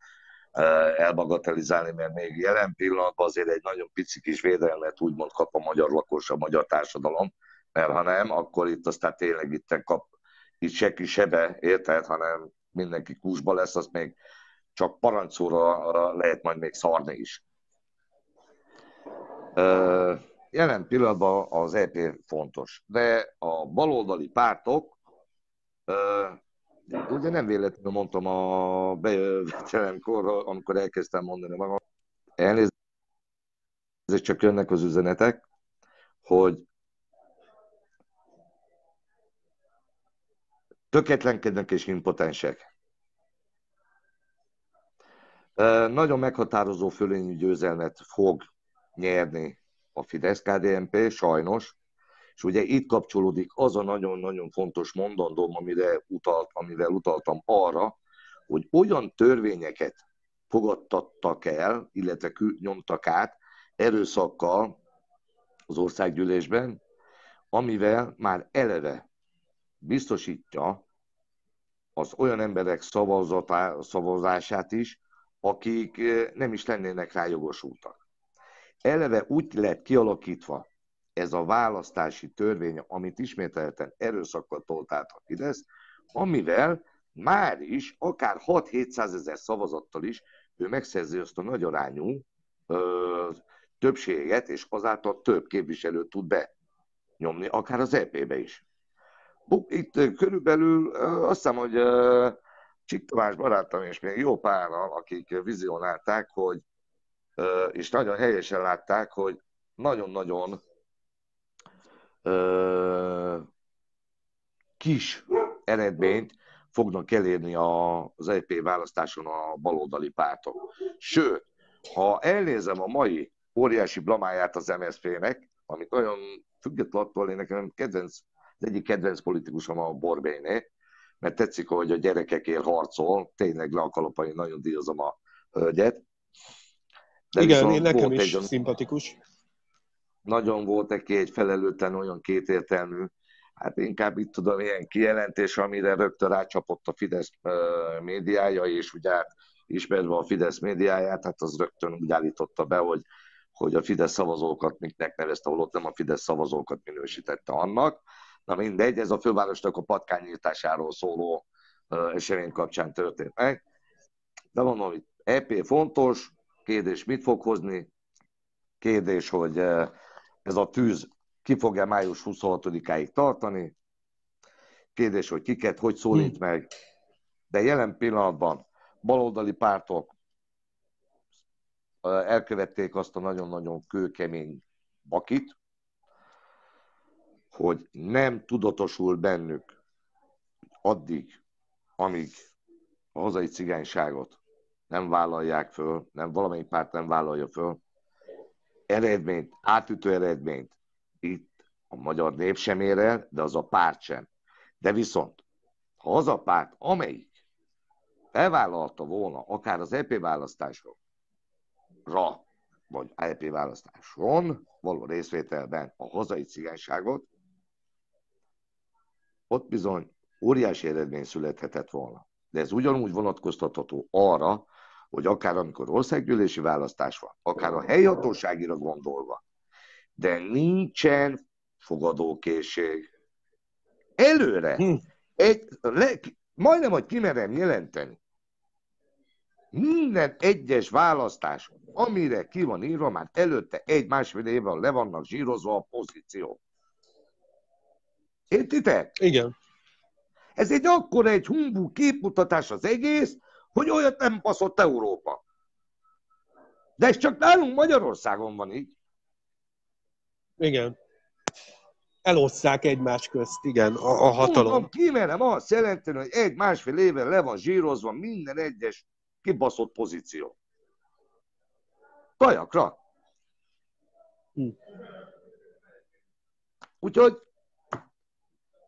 elbagatelizálni, mert még jelen pillanatban azért egy nagyon pici kis védelmet úgymond kap a magyar lakos, a magyar társadalom, mert ha nem, akkor itt aztán tényleg itt kap itt senki sebe, érted, hanem mindenki kúsba lesz, az még csak parancszóra lehet majd még szarni is. Jelen pillanatban az EP fontos, de a baloldali pártok ugye nem véletlenül mondtam a bejövetelemkor, amikor elkezdtem mondani magam. Elnézést, csak jönnek az üzenetek, hogy tökéletlenkednek és impotensek. Nagyon meghatározó fölényű győzelmet fog nyerni a Fidesz-KDNP, sajnos, és ugye itt kapcsolódik az a nagyon-nagyon fontos mondandóm, amire utalt, amivel utaltam arra, hogy olyan törvényeket fogadtattak el, illetve nyomtak át erőszakkal az országgyűlésben, amivel már eleve biztosítja az olyan emberek szavazását is, akik nem is lennének rá jogosultak. Eleve úgy lett kialakítva ez a választási törvény, amit ismételten erőszakkal tolt át a Fidesz, amivel már is, akár 6-700 ezer szavazattal is ő megszerzi azt a nagy arányú ö, többséget, és azáltal több képviselőt tud benyomni, akár az EP-be is. Itt körülbelül azt hiszem, hogy Csik Tamás barátom és még jó páran, akik vizionálták, hogy, és nagyon helyesen látták, hogy nagyon-nagyon kis eredményt fognak elérni az EP választáson a baloldali pártok. Sőt, ha elnézem a mai óriási blamáját az MSZP-nek, amit nagyon függetlenül attól, én nekem kedvenc, az egyik kedvenc politikusom a Borbéné, mert tetszik, hogy a gyerekekért harcol, tényleg le a kalapai, nagyon díjazom a hölgyet. De Igen, én nekem is egy, szimpatikus. Nagyon volt neki egy felelőtlen, olyan kétértelmű, hát inkább itt tudom, ilyen kijelentés, amire rögtön rácsapott a Fidesz médiája, és ugye hát ismerve a Fidesz médiáját, hát az rögtön úgy állította be, hogy, hogy a Fidesz szavazókat miknek nevezte, holott nem a Fidesz szavazókat minősítette annak. Na mindegy, ez a fővárosnak a patkányírtásáról szóló esemény kapcsán történt meg. De mondom, hogy EP fontos, kérdés mit fog hozni, kérdés, hogy ez a tűz ki fogja május 26-áig tartani, kérdés, hogy kiket, hogy szólít hmm. meg, de jelen pillanatban baloldali pártok elkövették azt a nagyon-nagyon kőkemény bakit, hogy nem tudatosul bennük addig, amíg a hazai cigányságot nem vállalják föl, nem valamelyik párt nem vállalja föl, eredményt, átütő eredményt itt a magyar nép sem ér el, de az a párt sem. De viszont, ha az a párt, amelyik felvállalta volna akár az EP választásra, vagy EP választáson való részvételben a hazai cigányságot, ott bizony óriási eredmény születhetett volna. De ez ugyanúgy vonatkoztatható arra, hogy akár amikor országgyűlési választás van, akár a helyhatóságira gondolva, de nincsen fogadókészség. Előre, hm. egy, le, majdnem, hogy kimerem jelenteni, minden egyes választás, amire ki van írva, már előtte egy-másfél évvel le vannak zsírozva a pozíciók. Értitek? Igen. Ez egy akkora egy humbú képmutatás az egész, hogy olyat nem baszott Európa. De ez csak nálunk Magyarországon van így. Igen. Elosszák egymás közt, igen, a, a hatalom. Mondom, kimerem azt jelenteni, hogy egy-másfél éve le van zsírozva minden egyes kibaszott pozíció. Tajakra. Hm. Úgyhogy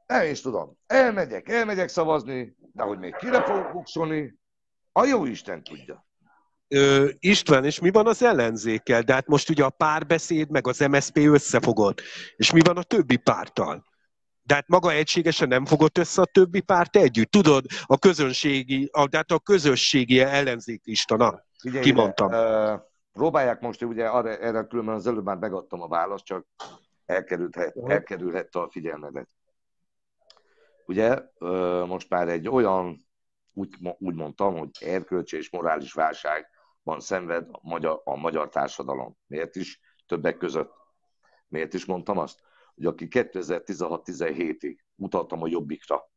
nem is tudom. Elmegyek, elmegyek szavazni, de hogy még kire fogok buksolni, a jó Isten tudja. Ö, István, és mi van az ellenzékkel? De hát most ugye a párbeszéd, meg az MSP összefogott. És mi van a többi párttal? De hát maga egységesen nem fogott össze a többi párt együtt. Tudod, a közönségi, a, de hát a közösségi ellenzéklista, na, Figyelj kimondtam. Ide, uh, próbálják most, ugye arra, erre különben az előbb már megadtam a választ, csak elkerülhet, elkerülhette a figyelmedet. Ugye most már egy olyan, úgy, úgy mondtam, hogy erkölcsi és morális válságban szenved a magyar, a magyar társadalom. Miért is? Többek között. Miért is mondtam azt? Hogy aki 2016-17-ig utaltam a jobbikra,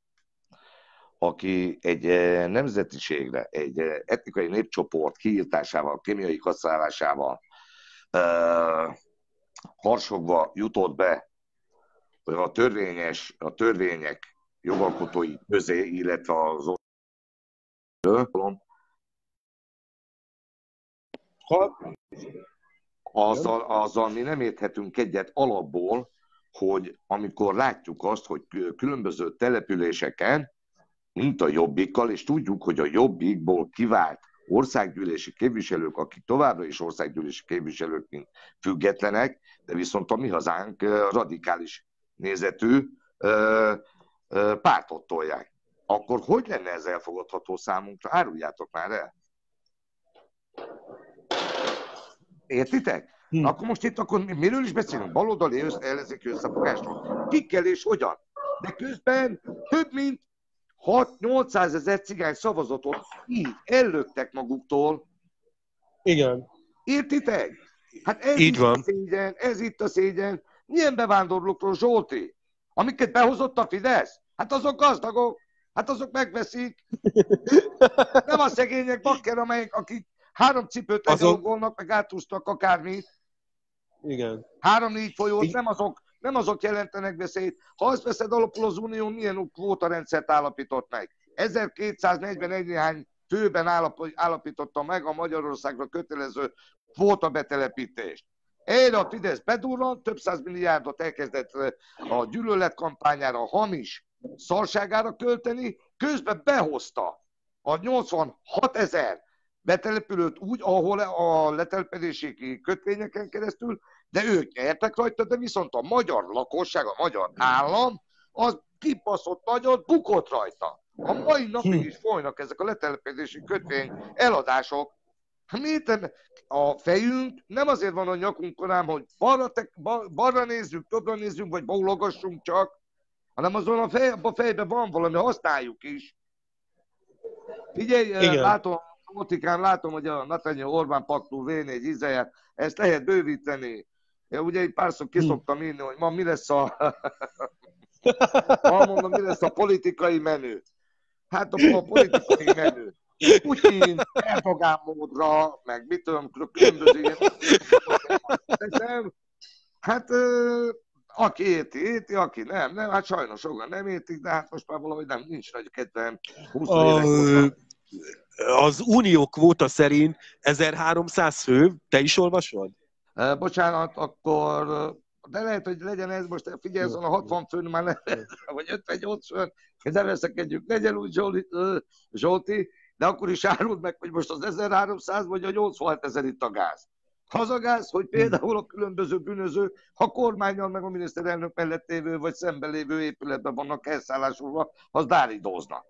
aki egy nemzetiségre, egy etnikai népcsoport kiírtásával, kémiai használásával uh, harsogva jutott be, a törvényes, a törvények jogalkotói közé, illetve az azzal, azzal mi nem érthetünk egyet alapból, hogy amikor látjuk azt, hogy különböző településeken, mint a Jobbikkal, és tudjuk, hogy a Jobbikból kivált országgyűlési képviselők, akik továbbra is országgyűlési képviselők, mint függetlenek, de viszont a mi hazánk radikális nézetű, pártot tolják. Akkor hogy lenne ez elfogadható számunkra? Áruljátok már el. Értitek? Hm. Akkor most itt akkor miről is beszélünk? Baloldali ellenzéki összefogásról. Kikkel és hogyan? De közben több mint 6-800 ezer cigány szavazatot így ellöktek maguktól. Igen. Értitek? Hát ez így itt van. a szégyen, ez itt a szégyen. Milyen bevándorlókról, Zsolti? Amiket behozott a Fidesz? Hát azok gazdagok, hát azok megveszik. Nem a szegények bakker, amelyek, akik három cipőt azok... meg átúztak akármit. Igen. Három-négy folyót, Igen. nem azok, nem azok jelentenek veszélyt. Ha azt veszed alapul az Unió, milyen kvótarendszert állapított meg? 1241 néhány főben állapította meg a Magyarországra kötelező kvóta betelepítést. Erre a Fidesz bedurran, több száz milliárdot elkezdett a gyűlöletkampányára, a hamis szarságára költeni, közben behozta a 86 ezer betelepülőt úgy, ahol a letelepedési kötvényeken keresztül, de ők nyertek rajta, de viszont a magyar lakosság, a magyar állam, az kipaszott nagyot, bukott rajta. A mai napig hm. is folynak ezek a letelepedési kötvény eladások. Miért a fejünk nem azért van a nyakunkon ám, hogy balra, te, balra nézzünk, jobbra nézzünk, vagy bólogassunk csak, hanem azon a, fej, a fejben van valami, használjuk is. Figyelj, Igen. látom, Motikán látom, hogy a Nathaniel Orbán paktú V4 izeje, ezt lehet bővíteni. Én ugye egy párszor kiszoktam írni, hogy ma mi lesz a... ma mondom, mi lesz a politikai menü. Hát a, a politikai menü. Putyin, Erdogán módra, meg mit tudom, különböző ilyen... Hát aki érti, érti, aki nem, nem, hát sajnos sokan nem értik, de hát most már valahogy nem, nincs nagy kedvem 20 a, évek Az unió kvóta szerint 1300 fő, te is olvasod? Bocsánat, akkor de lehet, hogy legyen ez most, figyelj, azon a 60 főn már ne, vagy 58 főn, ne veszekedjük, legyen úgy Zsolti, Zsolti, de akkor is árult meg, hogy most az 1300 vagy a 86 ezer itt a gáz. Hazagáz, hogy például a különböző bűnözők, ha kormányon meg a miniszterelnök mellett lévő vagy szemben lévő épületben vannak elszállásolva, az dáridóznak.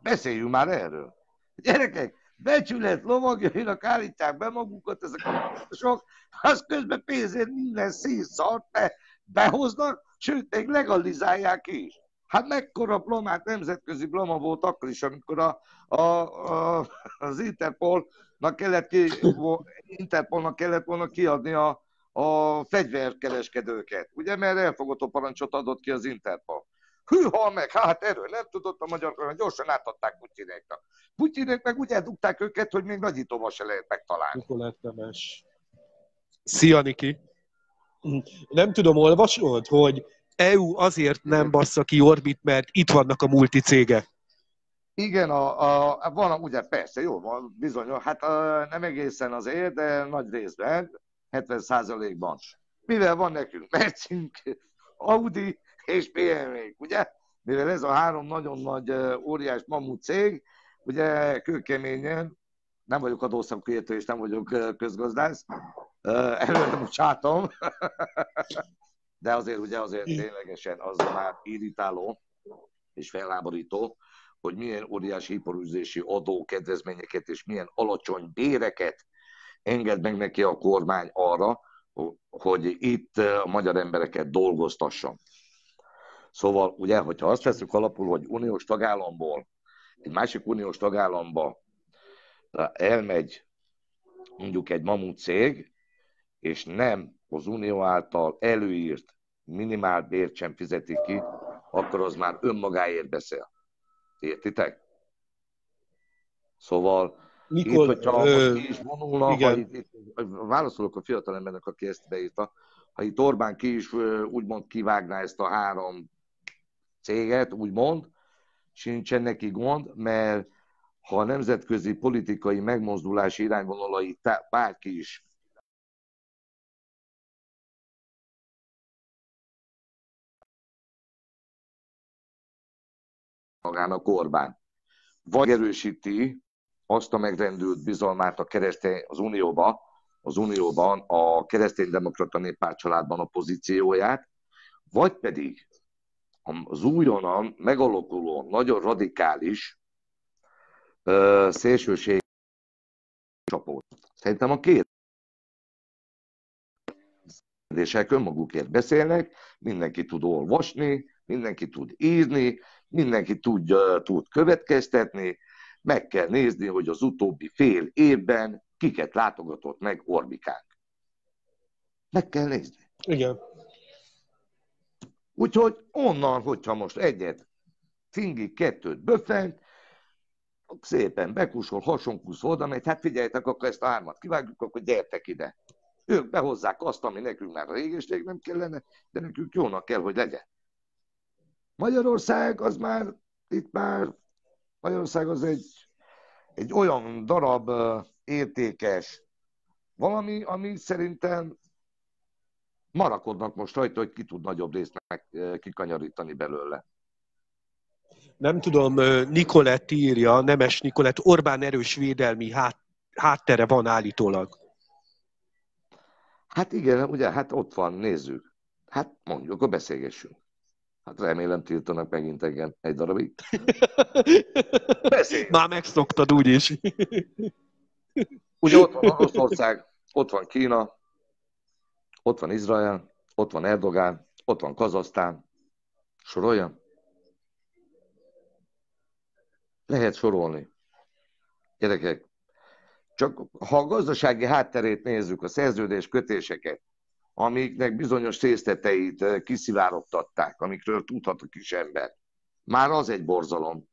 Beszéljünk már erről. Gyerekek, becsület lovagjainak állítják be magukat ezek a sok, az közben pénzért minden szíszart be, behoznak, sőt, még legalizálják is. Hát mekkora blamát, nemzetközi blama volt akkor is, amikor a, a, a, az Interpolnak kellett, ki, Interpolnak kellett volna kiadni a, a fegyverkereskedőket. Ugye, mert elfogadó parancsot adott ki az Interpol. Hűha meg, hát erről nem tudott a magyar kormány, gyorsan átadták Putyinéknak. Putyinék meg úgy eldugták őket, hogy még nagyítóval se lehet megtalálni. Nikolát Szia, Niki! Nem tudom, olvasod, hogy EU azért nem bassza ki Orbit, mert itt vannak a multicégek. Igen, a, a, van, ugye persze, jó van, bizony, hát a, nem egészen azért, de nagy részben, 70%-ban. Mivel van nekünk Mercünk, Audi és bmw ugye? Mivel ez a három nagyon nagy, óriás mamut cég, ugye kőkeményen, nem vagyok adószakértő és nem vagyok közgazdász, előre bocsátom, de azért ugye azért ténylegesen az már irritáló és felháborító, hogy milyen óriási iparűzési adó kedvezményeket és milyen alacsony béreket enged meg neki a kormány arra, hogy itt a magyar embereket dolgoztasson. Szóval ugye, hogyha azt veszük alapul, hogy uniós tagállamból egy másik uniós tagállamba elmegy mondjuk egy mamut cég, és nem az unió által előírt minimál bért sem fizeti ki, akkor az már önmagáért beszél. Értitek? Szóval Mikor, itt, hogyha ö, ki is vonulna, igen. ha itt, itt, válaszolok a fiatal embernek, aki ezt beírta, ha itt Orbán ki is úgymond kivágná ezt a három céget, úgymond, sincsen neki gond, mert ha a nemzetközi politikai megmozdulási irányvonalai bárki is magának Orbán. Vagy erősíti azt a megrendült bizalmát a keresztény, az Unióba, az Unióban a kereszténydemokrata néppárt családban a pozícióját, vagy pedig az újonnan megalakuló, nagyon radikális szélsőség csapót. Szerintem a két kérdések önmagukért beszélnek, mindenki tud olvasni, mindenki tud írni, mindenki tud, uh, tud következtetni, meg kell nézni, hogy az utóbbi fél évben kiket látogatott meg Orbikánk. Meg kell nézni. Igen. Úgyhogy onnan, hogyha most egyet cingi, kettőt böfent, szépen bekusol, hasonkusz oda megy, hát figyeljetek, akkor ezt a hármat kivágjuk, akkor gyertek ide. Ők behozzák azt, ami nekünk már régeség nem kellene, de nekünk jónak kell, hogy legyen. Magyarország az már, itt már, Magyarország az egy, egy olyan darab értékes valami, ami szerintem marakodnak most rajta, hogy ki tud nagyobb részt meg kikanyarítani belőle. Nem tudom, Nikolett írja, Nemes Nikolett, Orbán erős védelmi hát, háttere van állítólag. Hát igen, ugye, hát ott van, nézzük. Hát mondjuk, akkor beszélgessünk. Hát remélem tiltanak megint engem egy darabig. Beszélj. Már megszoktad úgyis. Ugye ott van Oroszország, ott van Kína, ott van Izrael, ott van Erdogán, ott van Kazasztán. Sorolja? Lehet sorolni. Gyerekek, csak ha a gazdasági hátterét nézzük, a szerződés kötéseket, amiknek bizonyos részteteit eh, kiszivárogtatták, amikről tudhat a kis ember, már az egy borzalom.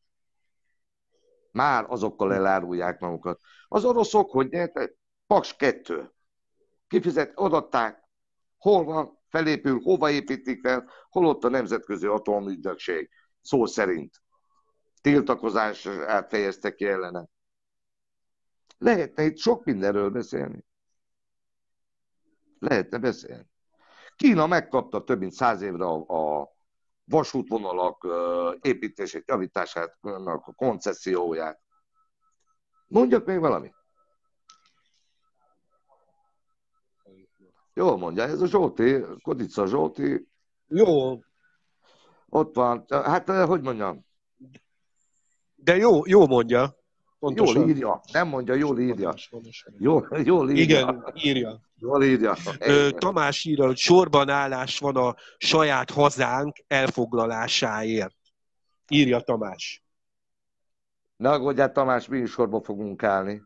Már azokkal elárulják magukat. Az oroszok, hogy nyertek? Paks 2. Kifizet, adatták, hol van, felépül, hova építik fel, holott a Nemzetközi Atomügynökség szó szerint tiltakozás átfejezte ki ellene. Lehetne itt sok mindenről beszélni. Lehetne beszélni. Kína megkapta több mint száz évre a, a vasútvonalak építését, javítását, a koncesszióját. Mondjak még valamit. Jól mondja, ez a Zsolti, Kodica Zsolti. Jó. Ott van, hát hogy mondjam. De jó, jó mondja. Pontosan. Jól írja, nem mondja, jól írja. Jól, jól írja. Igen, írja. Jól írja. Ö, Tamás írja, hogy sorban állás van a saját hazánk elfoglalásáért. Írja Tamás. Ne aggódjál, Tamás, mi is sorba fogunk állni.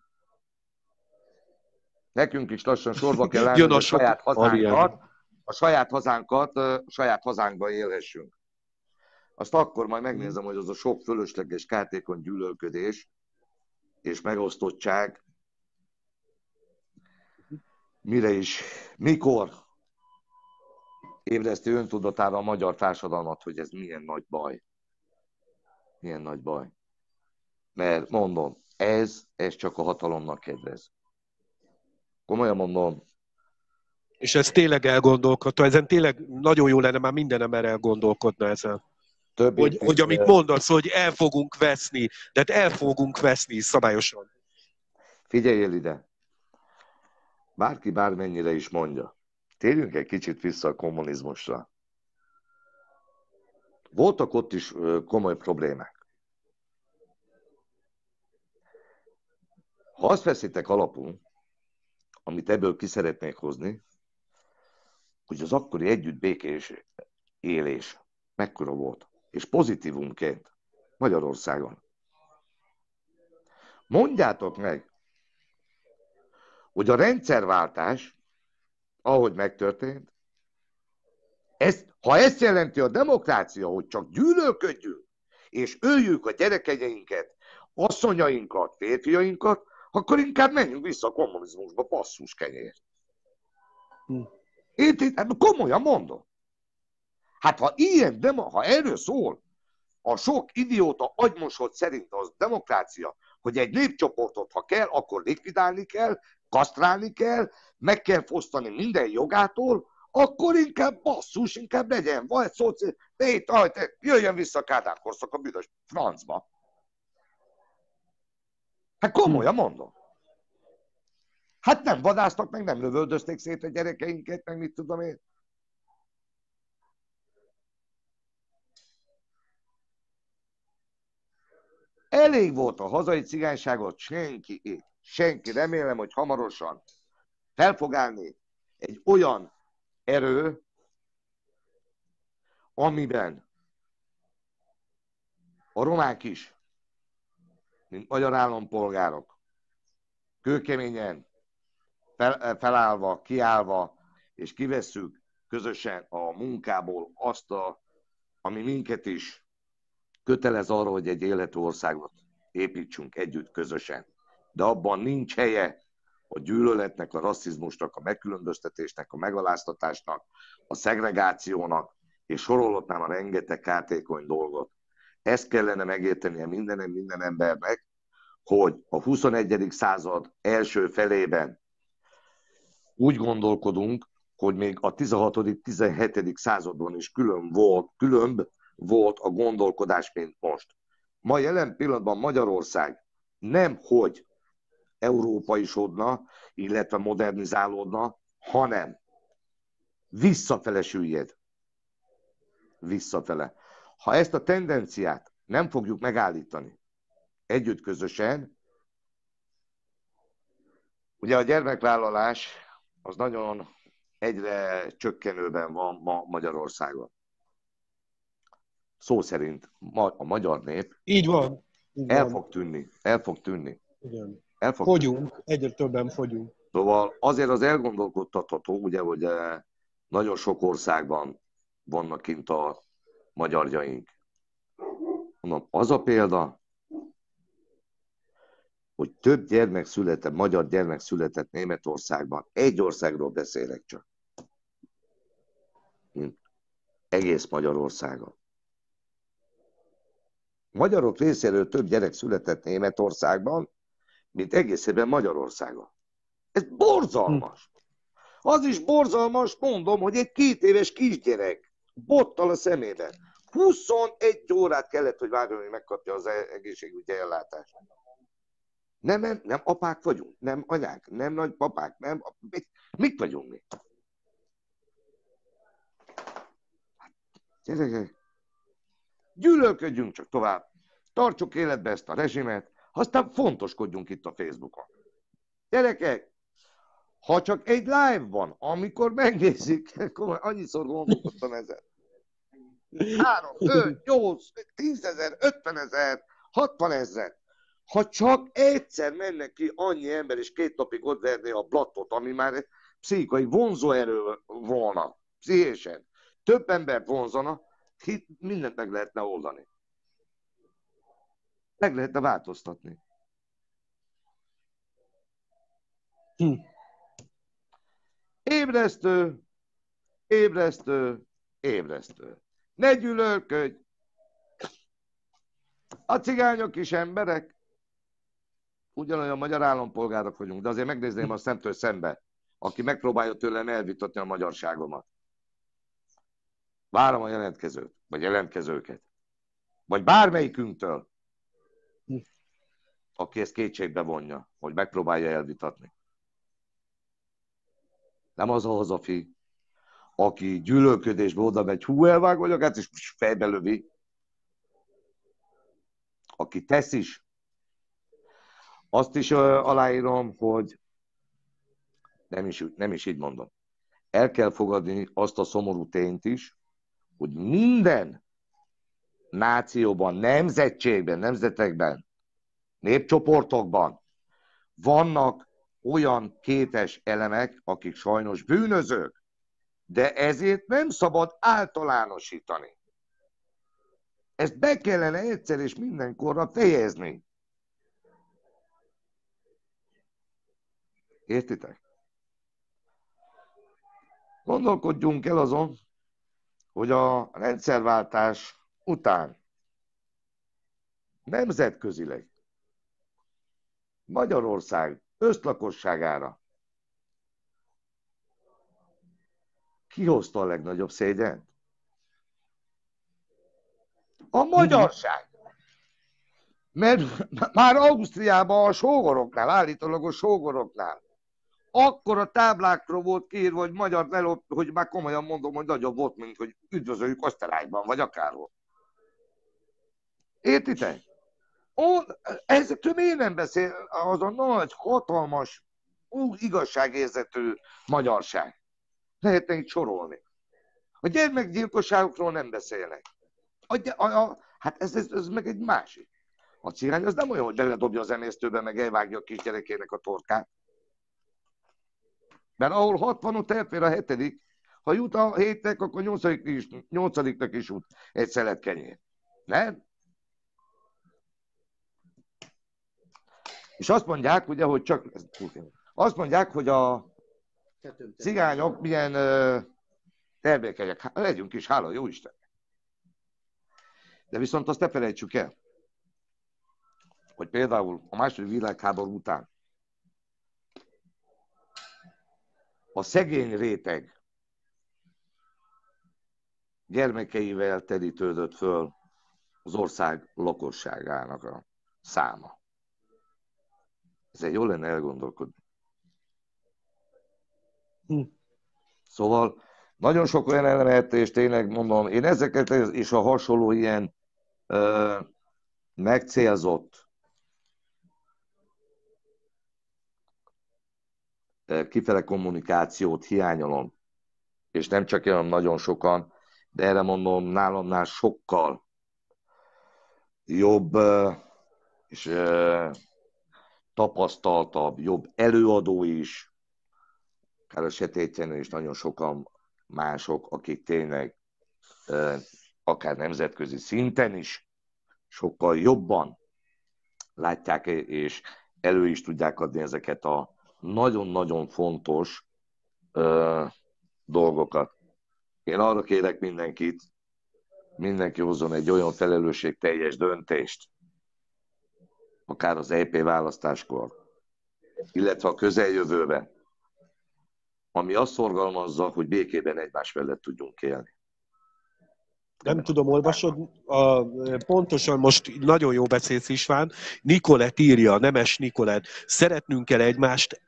Nekünk is lassan sorba kell állni, a, a saját hazánkat, a saját hazánkat, a saját hazánkba élhessünk. Azt akkor majd megnézem, hogy az a sok fölösleges kártékony gyűlölködés és megosztottság mire is, mikor ébreszti öntudatára a magyar társadalmat, hogy ez milyen nagy baj. Milyen nagy baj. Mert mondom, ez, ez csak a hatalomnak kedvez. Komolyan mondom. És ez tényleg elgondolkodta, ezen tényleg nagyon jó lenne, már mindenem erre elgondolkodna ezen. Több hogy, hogy amit mondasz, hogy el fogunk veszni, de hát el fogunk veszni szabályosan. Figyelj ide! Bárki bármennyire is mondja. Térjünk egy kicsit vissza a kommunizmusra. Voltak ott is komoly problémák. Ha azt veszitek alapul, amit ebből ki szeretnék hozni, hogy az akkori együtt békés élés mekkora volt, és pozitívumként Magyarországon. Mondjátok meg, hogy a rendszerváltás, ahogy megtörtént, ezt, ha ezt jelenti a demokrácia, hogy csak gyűlölködjünk, és öljük a gyerekeinket, asszonyainkat, férfiainkat, akkor inkább menjünk vissza a kommunizmusba, passzus kenyér. Hm. Én, én komolyan mondom. Hát ha ilyen, de ha erről szól, a sok idióta agymosod szerint az demokrácia, hogy egy népcsoportot, ha kell, akkor likvidálni kell, kasztrálni kell, meg kell fosztani minden jogától, akkor inkább basszus, inkább legyen, vagy szoci, de itt, te, jöjjön vissza Kádár korszak a büdös francba. Hát komolyan mondom. Hát nem vadáztak, meg nem lövöldözték szét a gyerekeinket, meg mit tudom én. Elég volt a hazai cigányságot, senki, senki, remélem, hogy hamarosan fel fog állni egy olyan erő, amiben a romák is, mint magyar állampolgárok, kőkeményen fel, felállva, kiállva, és kivesszük közösen a munkából azt, a, ami minket is kötelez arra, hogy egy életű országot építsünk együtt közösen. De abban nincs helye a gyűlöletnek, a rasszizmusnak, a megkülönböztetésnek, a megaláztatásnak, a szegregációnak, és sorolhatnám a rengeteg kártékony dolgot. Ezt kellene megértenie minden, minden embernek, hogy a 21. század első felében úgy gondolkodunk, hogy még a 16.-17. században is külön volt, különb volt a gondolkodás, mint most. Ma jelen pillanatban Magyarország nem hogy európaisodna, illetve modernizálódna, hanem visszafele süllyed. Visszafele. Ha ezt a tendenciát nem fogjuk megállítani együtt közösen, ugye a gyermekvállalás az nagyon egyre csökkenőben van ma Magyarországon. Szó szerint ma, a magyar nép így van, így el van. fog tűnni. El fog tűnni. Igen. El fog fogyunk, tűnni. egyre többen fogyunk. Szóval azért az elgondolkodtatható, ugye, hogy eh, nagyon sok országban vannak kint a magyarjaink. Mondom, az a példa, hogy több gyermek született, magyar gyermek született Németországban. Egy országról beszélek csak. Mint egész Magyarországon. Magyarok részéről több gyerek született Németországban, mint egészében Magyarországon. Ez borzalmas. Az is borzalmas, mondom, hogy egy két éves kisgyerek bottal a szemében. 21 órát kellett, hogy várjon, hogy megkapja az egészségügyi ellátást. Nem, nem, apák vagyunk, nem anyák, nem nagy papák, nem, mik, mik vagyunk mi? Gyerekek, gyűlölködjünk csak tovább, tartsuk életbe ezt a rezsimet, aztán fontoskodjunk itt a Facebookon. Gyerekek, ha csak egy live van, amikor megnézik, akkor annyiszor gondolkodtam ezen. 3, 5, 8, 10 ezer, 50 ezer, 60 ezer. Ha csak egyszer menne ki annyi ember, és két napig ott verné a blattot, ami már pszichikai vonzóerő volna, pszichésen, több ember vonzana, hit, mindent meg lehetne oldani. Meg lehetne változtatni. Hm. Ébresztő, ébresztő, ébresztő. Ne gyűlölködj! A cigányok is emberek, ugyanolyan magyar állampolgárok vagyunk, de azért megnézném a szemtől szembe, aki megpróbálja tőlem elvitatni a magyarságomat. Várom a jelentkezőt, vagy jelentkezőket. Vagy bármelyikünktől, aki ezt kétségbe vonja, hogy megpróbálja elvitatni. Nem az a hazafi, aki gyűlölködésbe oda megy, hú, elvág vagyok, hát is fejbe lövi. Aki tesz is, azt is aláírom, hogy nem is, nem is így mondom. El kell fogadni azt a szomorú tényt is, hogy minden nációban, nemzetségben, nemzetekben, népcsoportokban vannak olyan kétes elemek, akik sajnos bűnözők, de ezért nem szabad általánosítani. Ezt be kellene egyszer és mindenkorra fejezni. Értitek? Gondolkodjunk el azon, hogy a rendszerváltás után nemzetközileg Magyarország összlakosságára ki hozta a legnagyobb szégyent? A magyarság. Mert már Ausztriában a sógoroknál, állítólagos sógoroknál akkor a táblákról volt kiírva, hogy magyar nelop, hogy már komolyan mondom, hogy nagyobb volt, mint hogy üdvözöljük Osztalályban, vagy akárhol. Értitek? Ó, ezekről miért nem beszél az a nagy, hatalmas, ú, igazságérzetű magyarság? Lehetne itt sorolni. A gyermekgyilkosságokról nem beszélnek. A, a, a, hát ez, ez, ez meg egy másik. A cigány az nem olyan, hogy beledobja az emésztőbe, meg elvágja a kisgyerekének a torkát. Mert ahol 60 ott elfér a hetedik, ha jut a hétnek, akkor nyolcadik is, nyolcadiknak is jut egy szelet kenyér. Nem? És azt mondják, ugye, hogy csak... Azt mondják, hogy a cigányok milyen termékenyek. Hát, legyünk is, hála jó Isten. De viszont azt ne felejtsük el, hogy például a második világháború után a szegény réteg gyermekeivel terítődött föl az ország lakosságának a száma. Ezzel jól lenne elgondolkodni. Hm. Szóval nagyon sok olyan elemet, és tényleg mondom, én ezeket és a hasonló ilyen ö, megcélzott kifele kommunikációt hiányolom, és nem csak olyan nagyon sokan, de erre mondom, nálamnál sokkal jobb és tapasztaltabb, jobb előadó is, akár a Setétjenő is nagyon sokan mások, akik tényleg akár nemzetközi szinten is sokkal jobban látják és elő is tudják adni ezeket a nagyon-nagyon fontos ö, dolgokat. Én arra kérek mindenkit, mindenki hozzon egy olyan felelősségteljes döntést, akár az EP választáskor, illetve a közeljövőben, ami azt szorgalmazza, hogy békében egymás mellett tudjunk élni. Nem tudom, olvasod, a, pontosan most nagyon jó beszélsz István, Nikolett írja, Nemes Nikolett, szeretnünk kell egymást,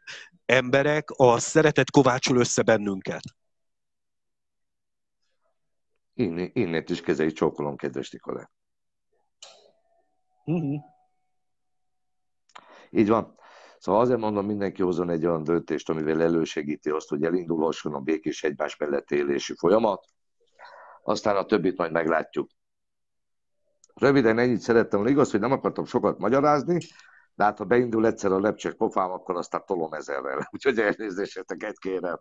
emberek, a szeretet kovácsol össze bennünket. Innen, innét is kezei csókolom, kedves Nikolett. Uh-huh. Így van. Szóval azért mondom, mindenki hozzon egy olyan döntést, amivel elősegíti azt, hogy elindulhasson a békés egymás mellett élési folyamat, aztán a többit majd meglátjuk. Röviden ennyit szerettem, igaz, hogy nem akartam sokat magyarázni, de hát ha beindul egyszer a lepcsek pofám, akkor aztán tolom ezerrel. Úgyhogy elnézéseteket kérem.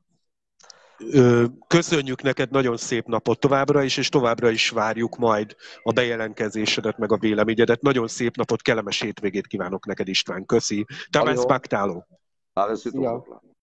Köszönjük neked nagyon szép napot továbbra is, és továbbra is várjuk majd a bejelentkezésedet, meg a véleményedet. Nagyon szép napot, kellemes hétvégét kívánok neked István. Köszi. Tamás Paktáló. Szia.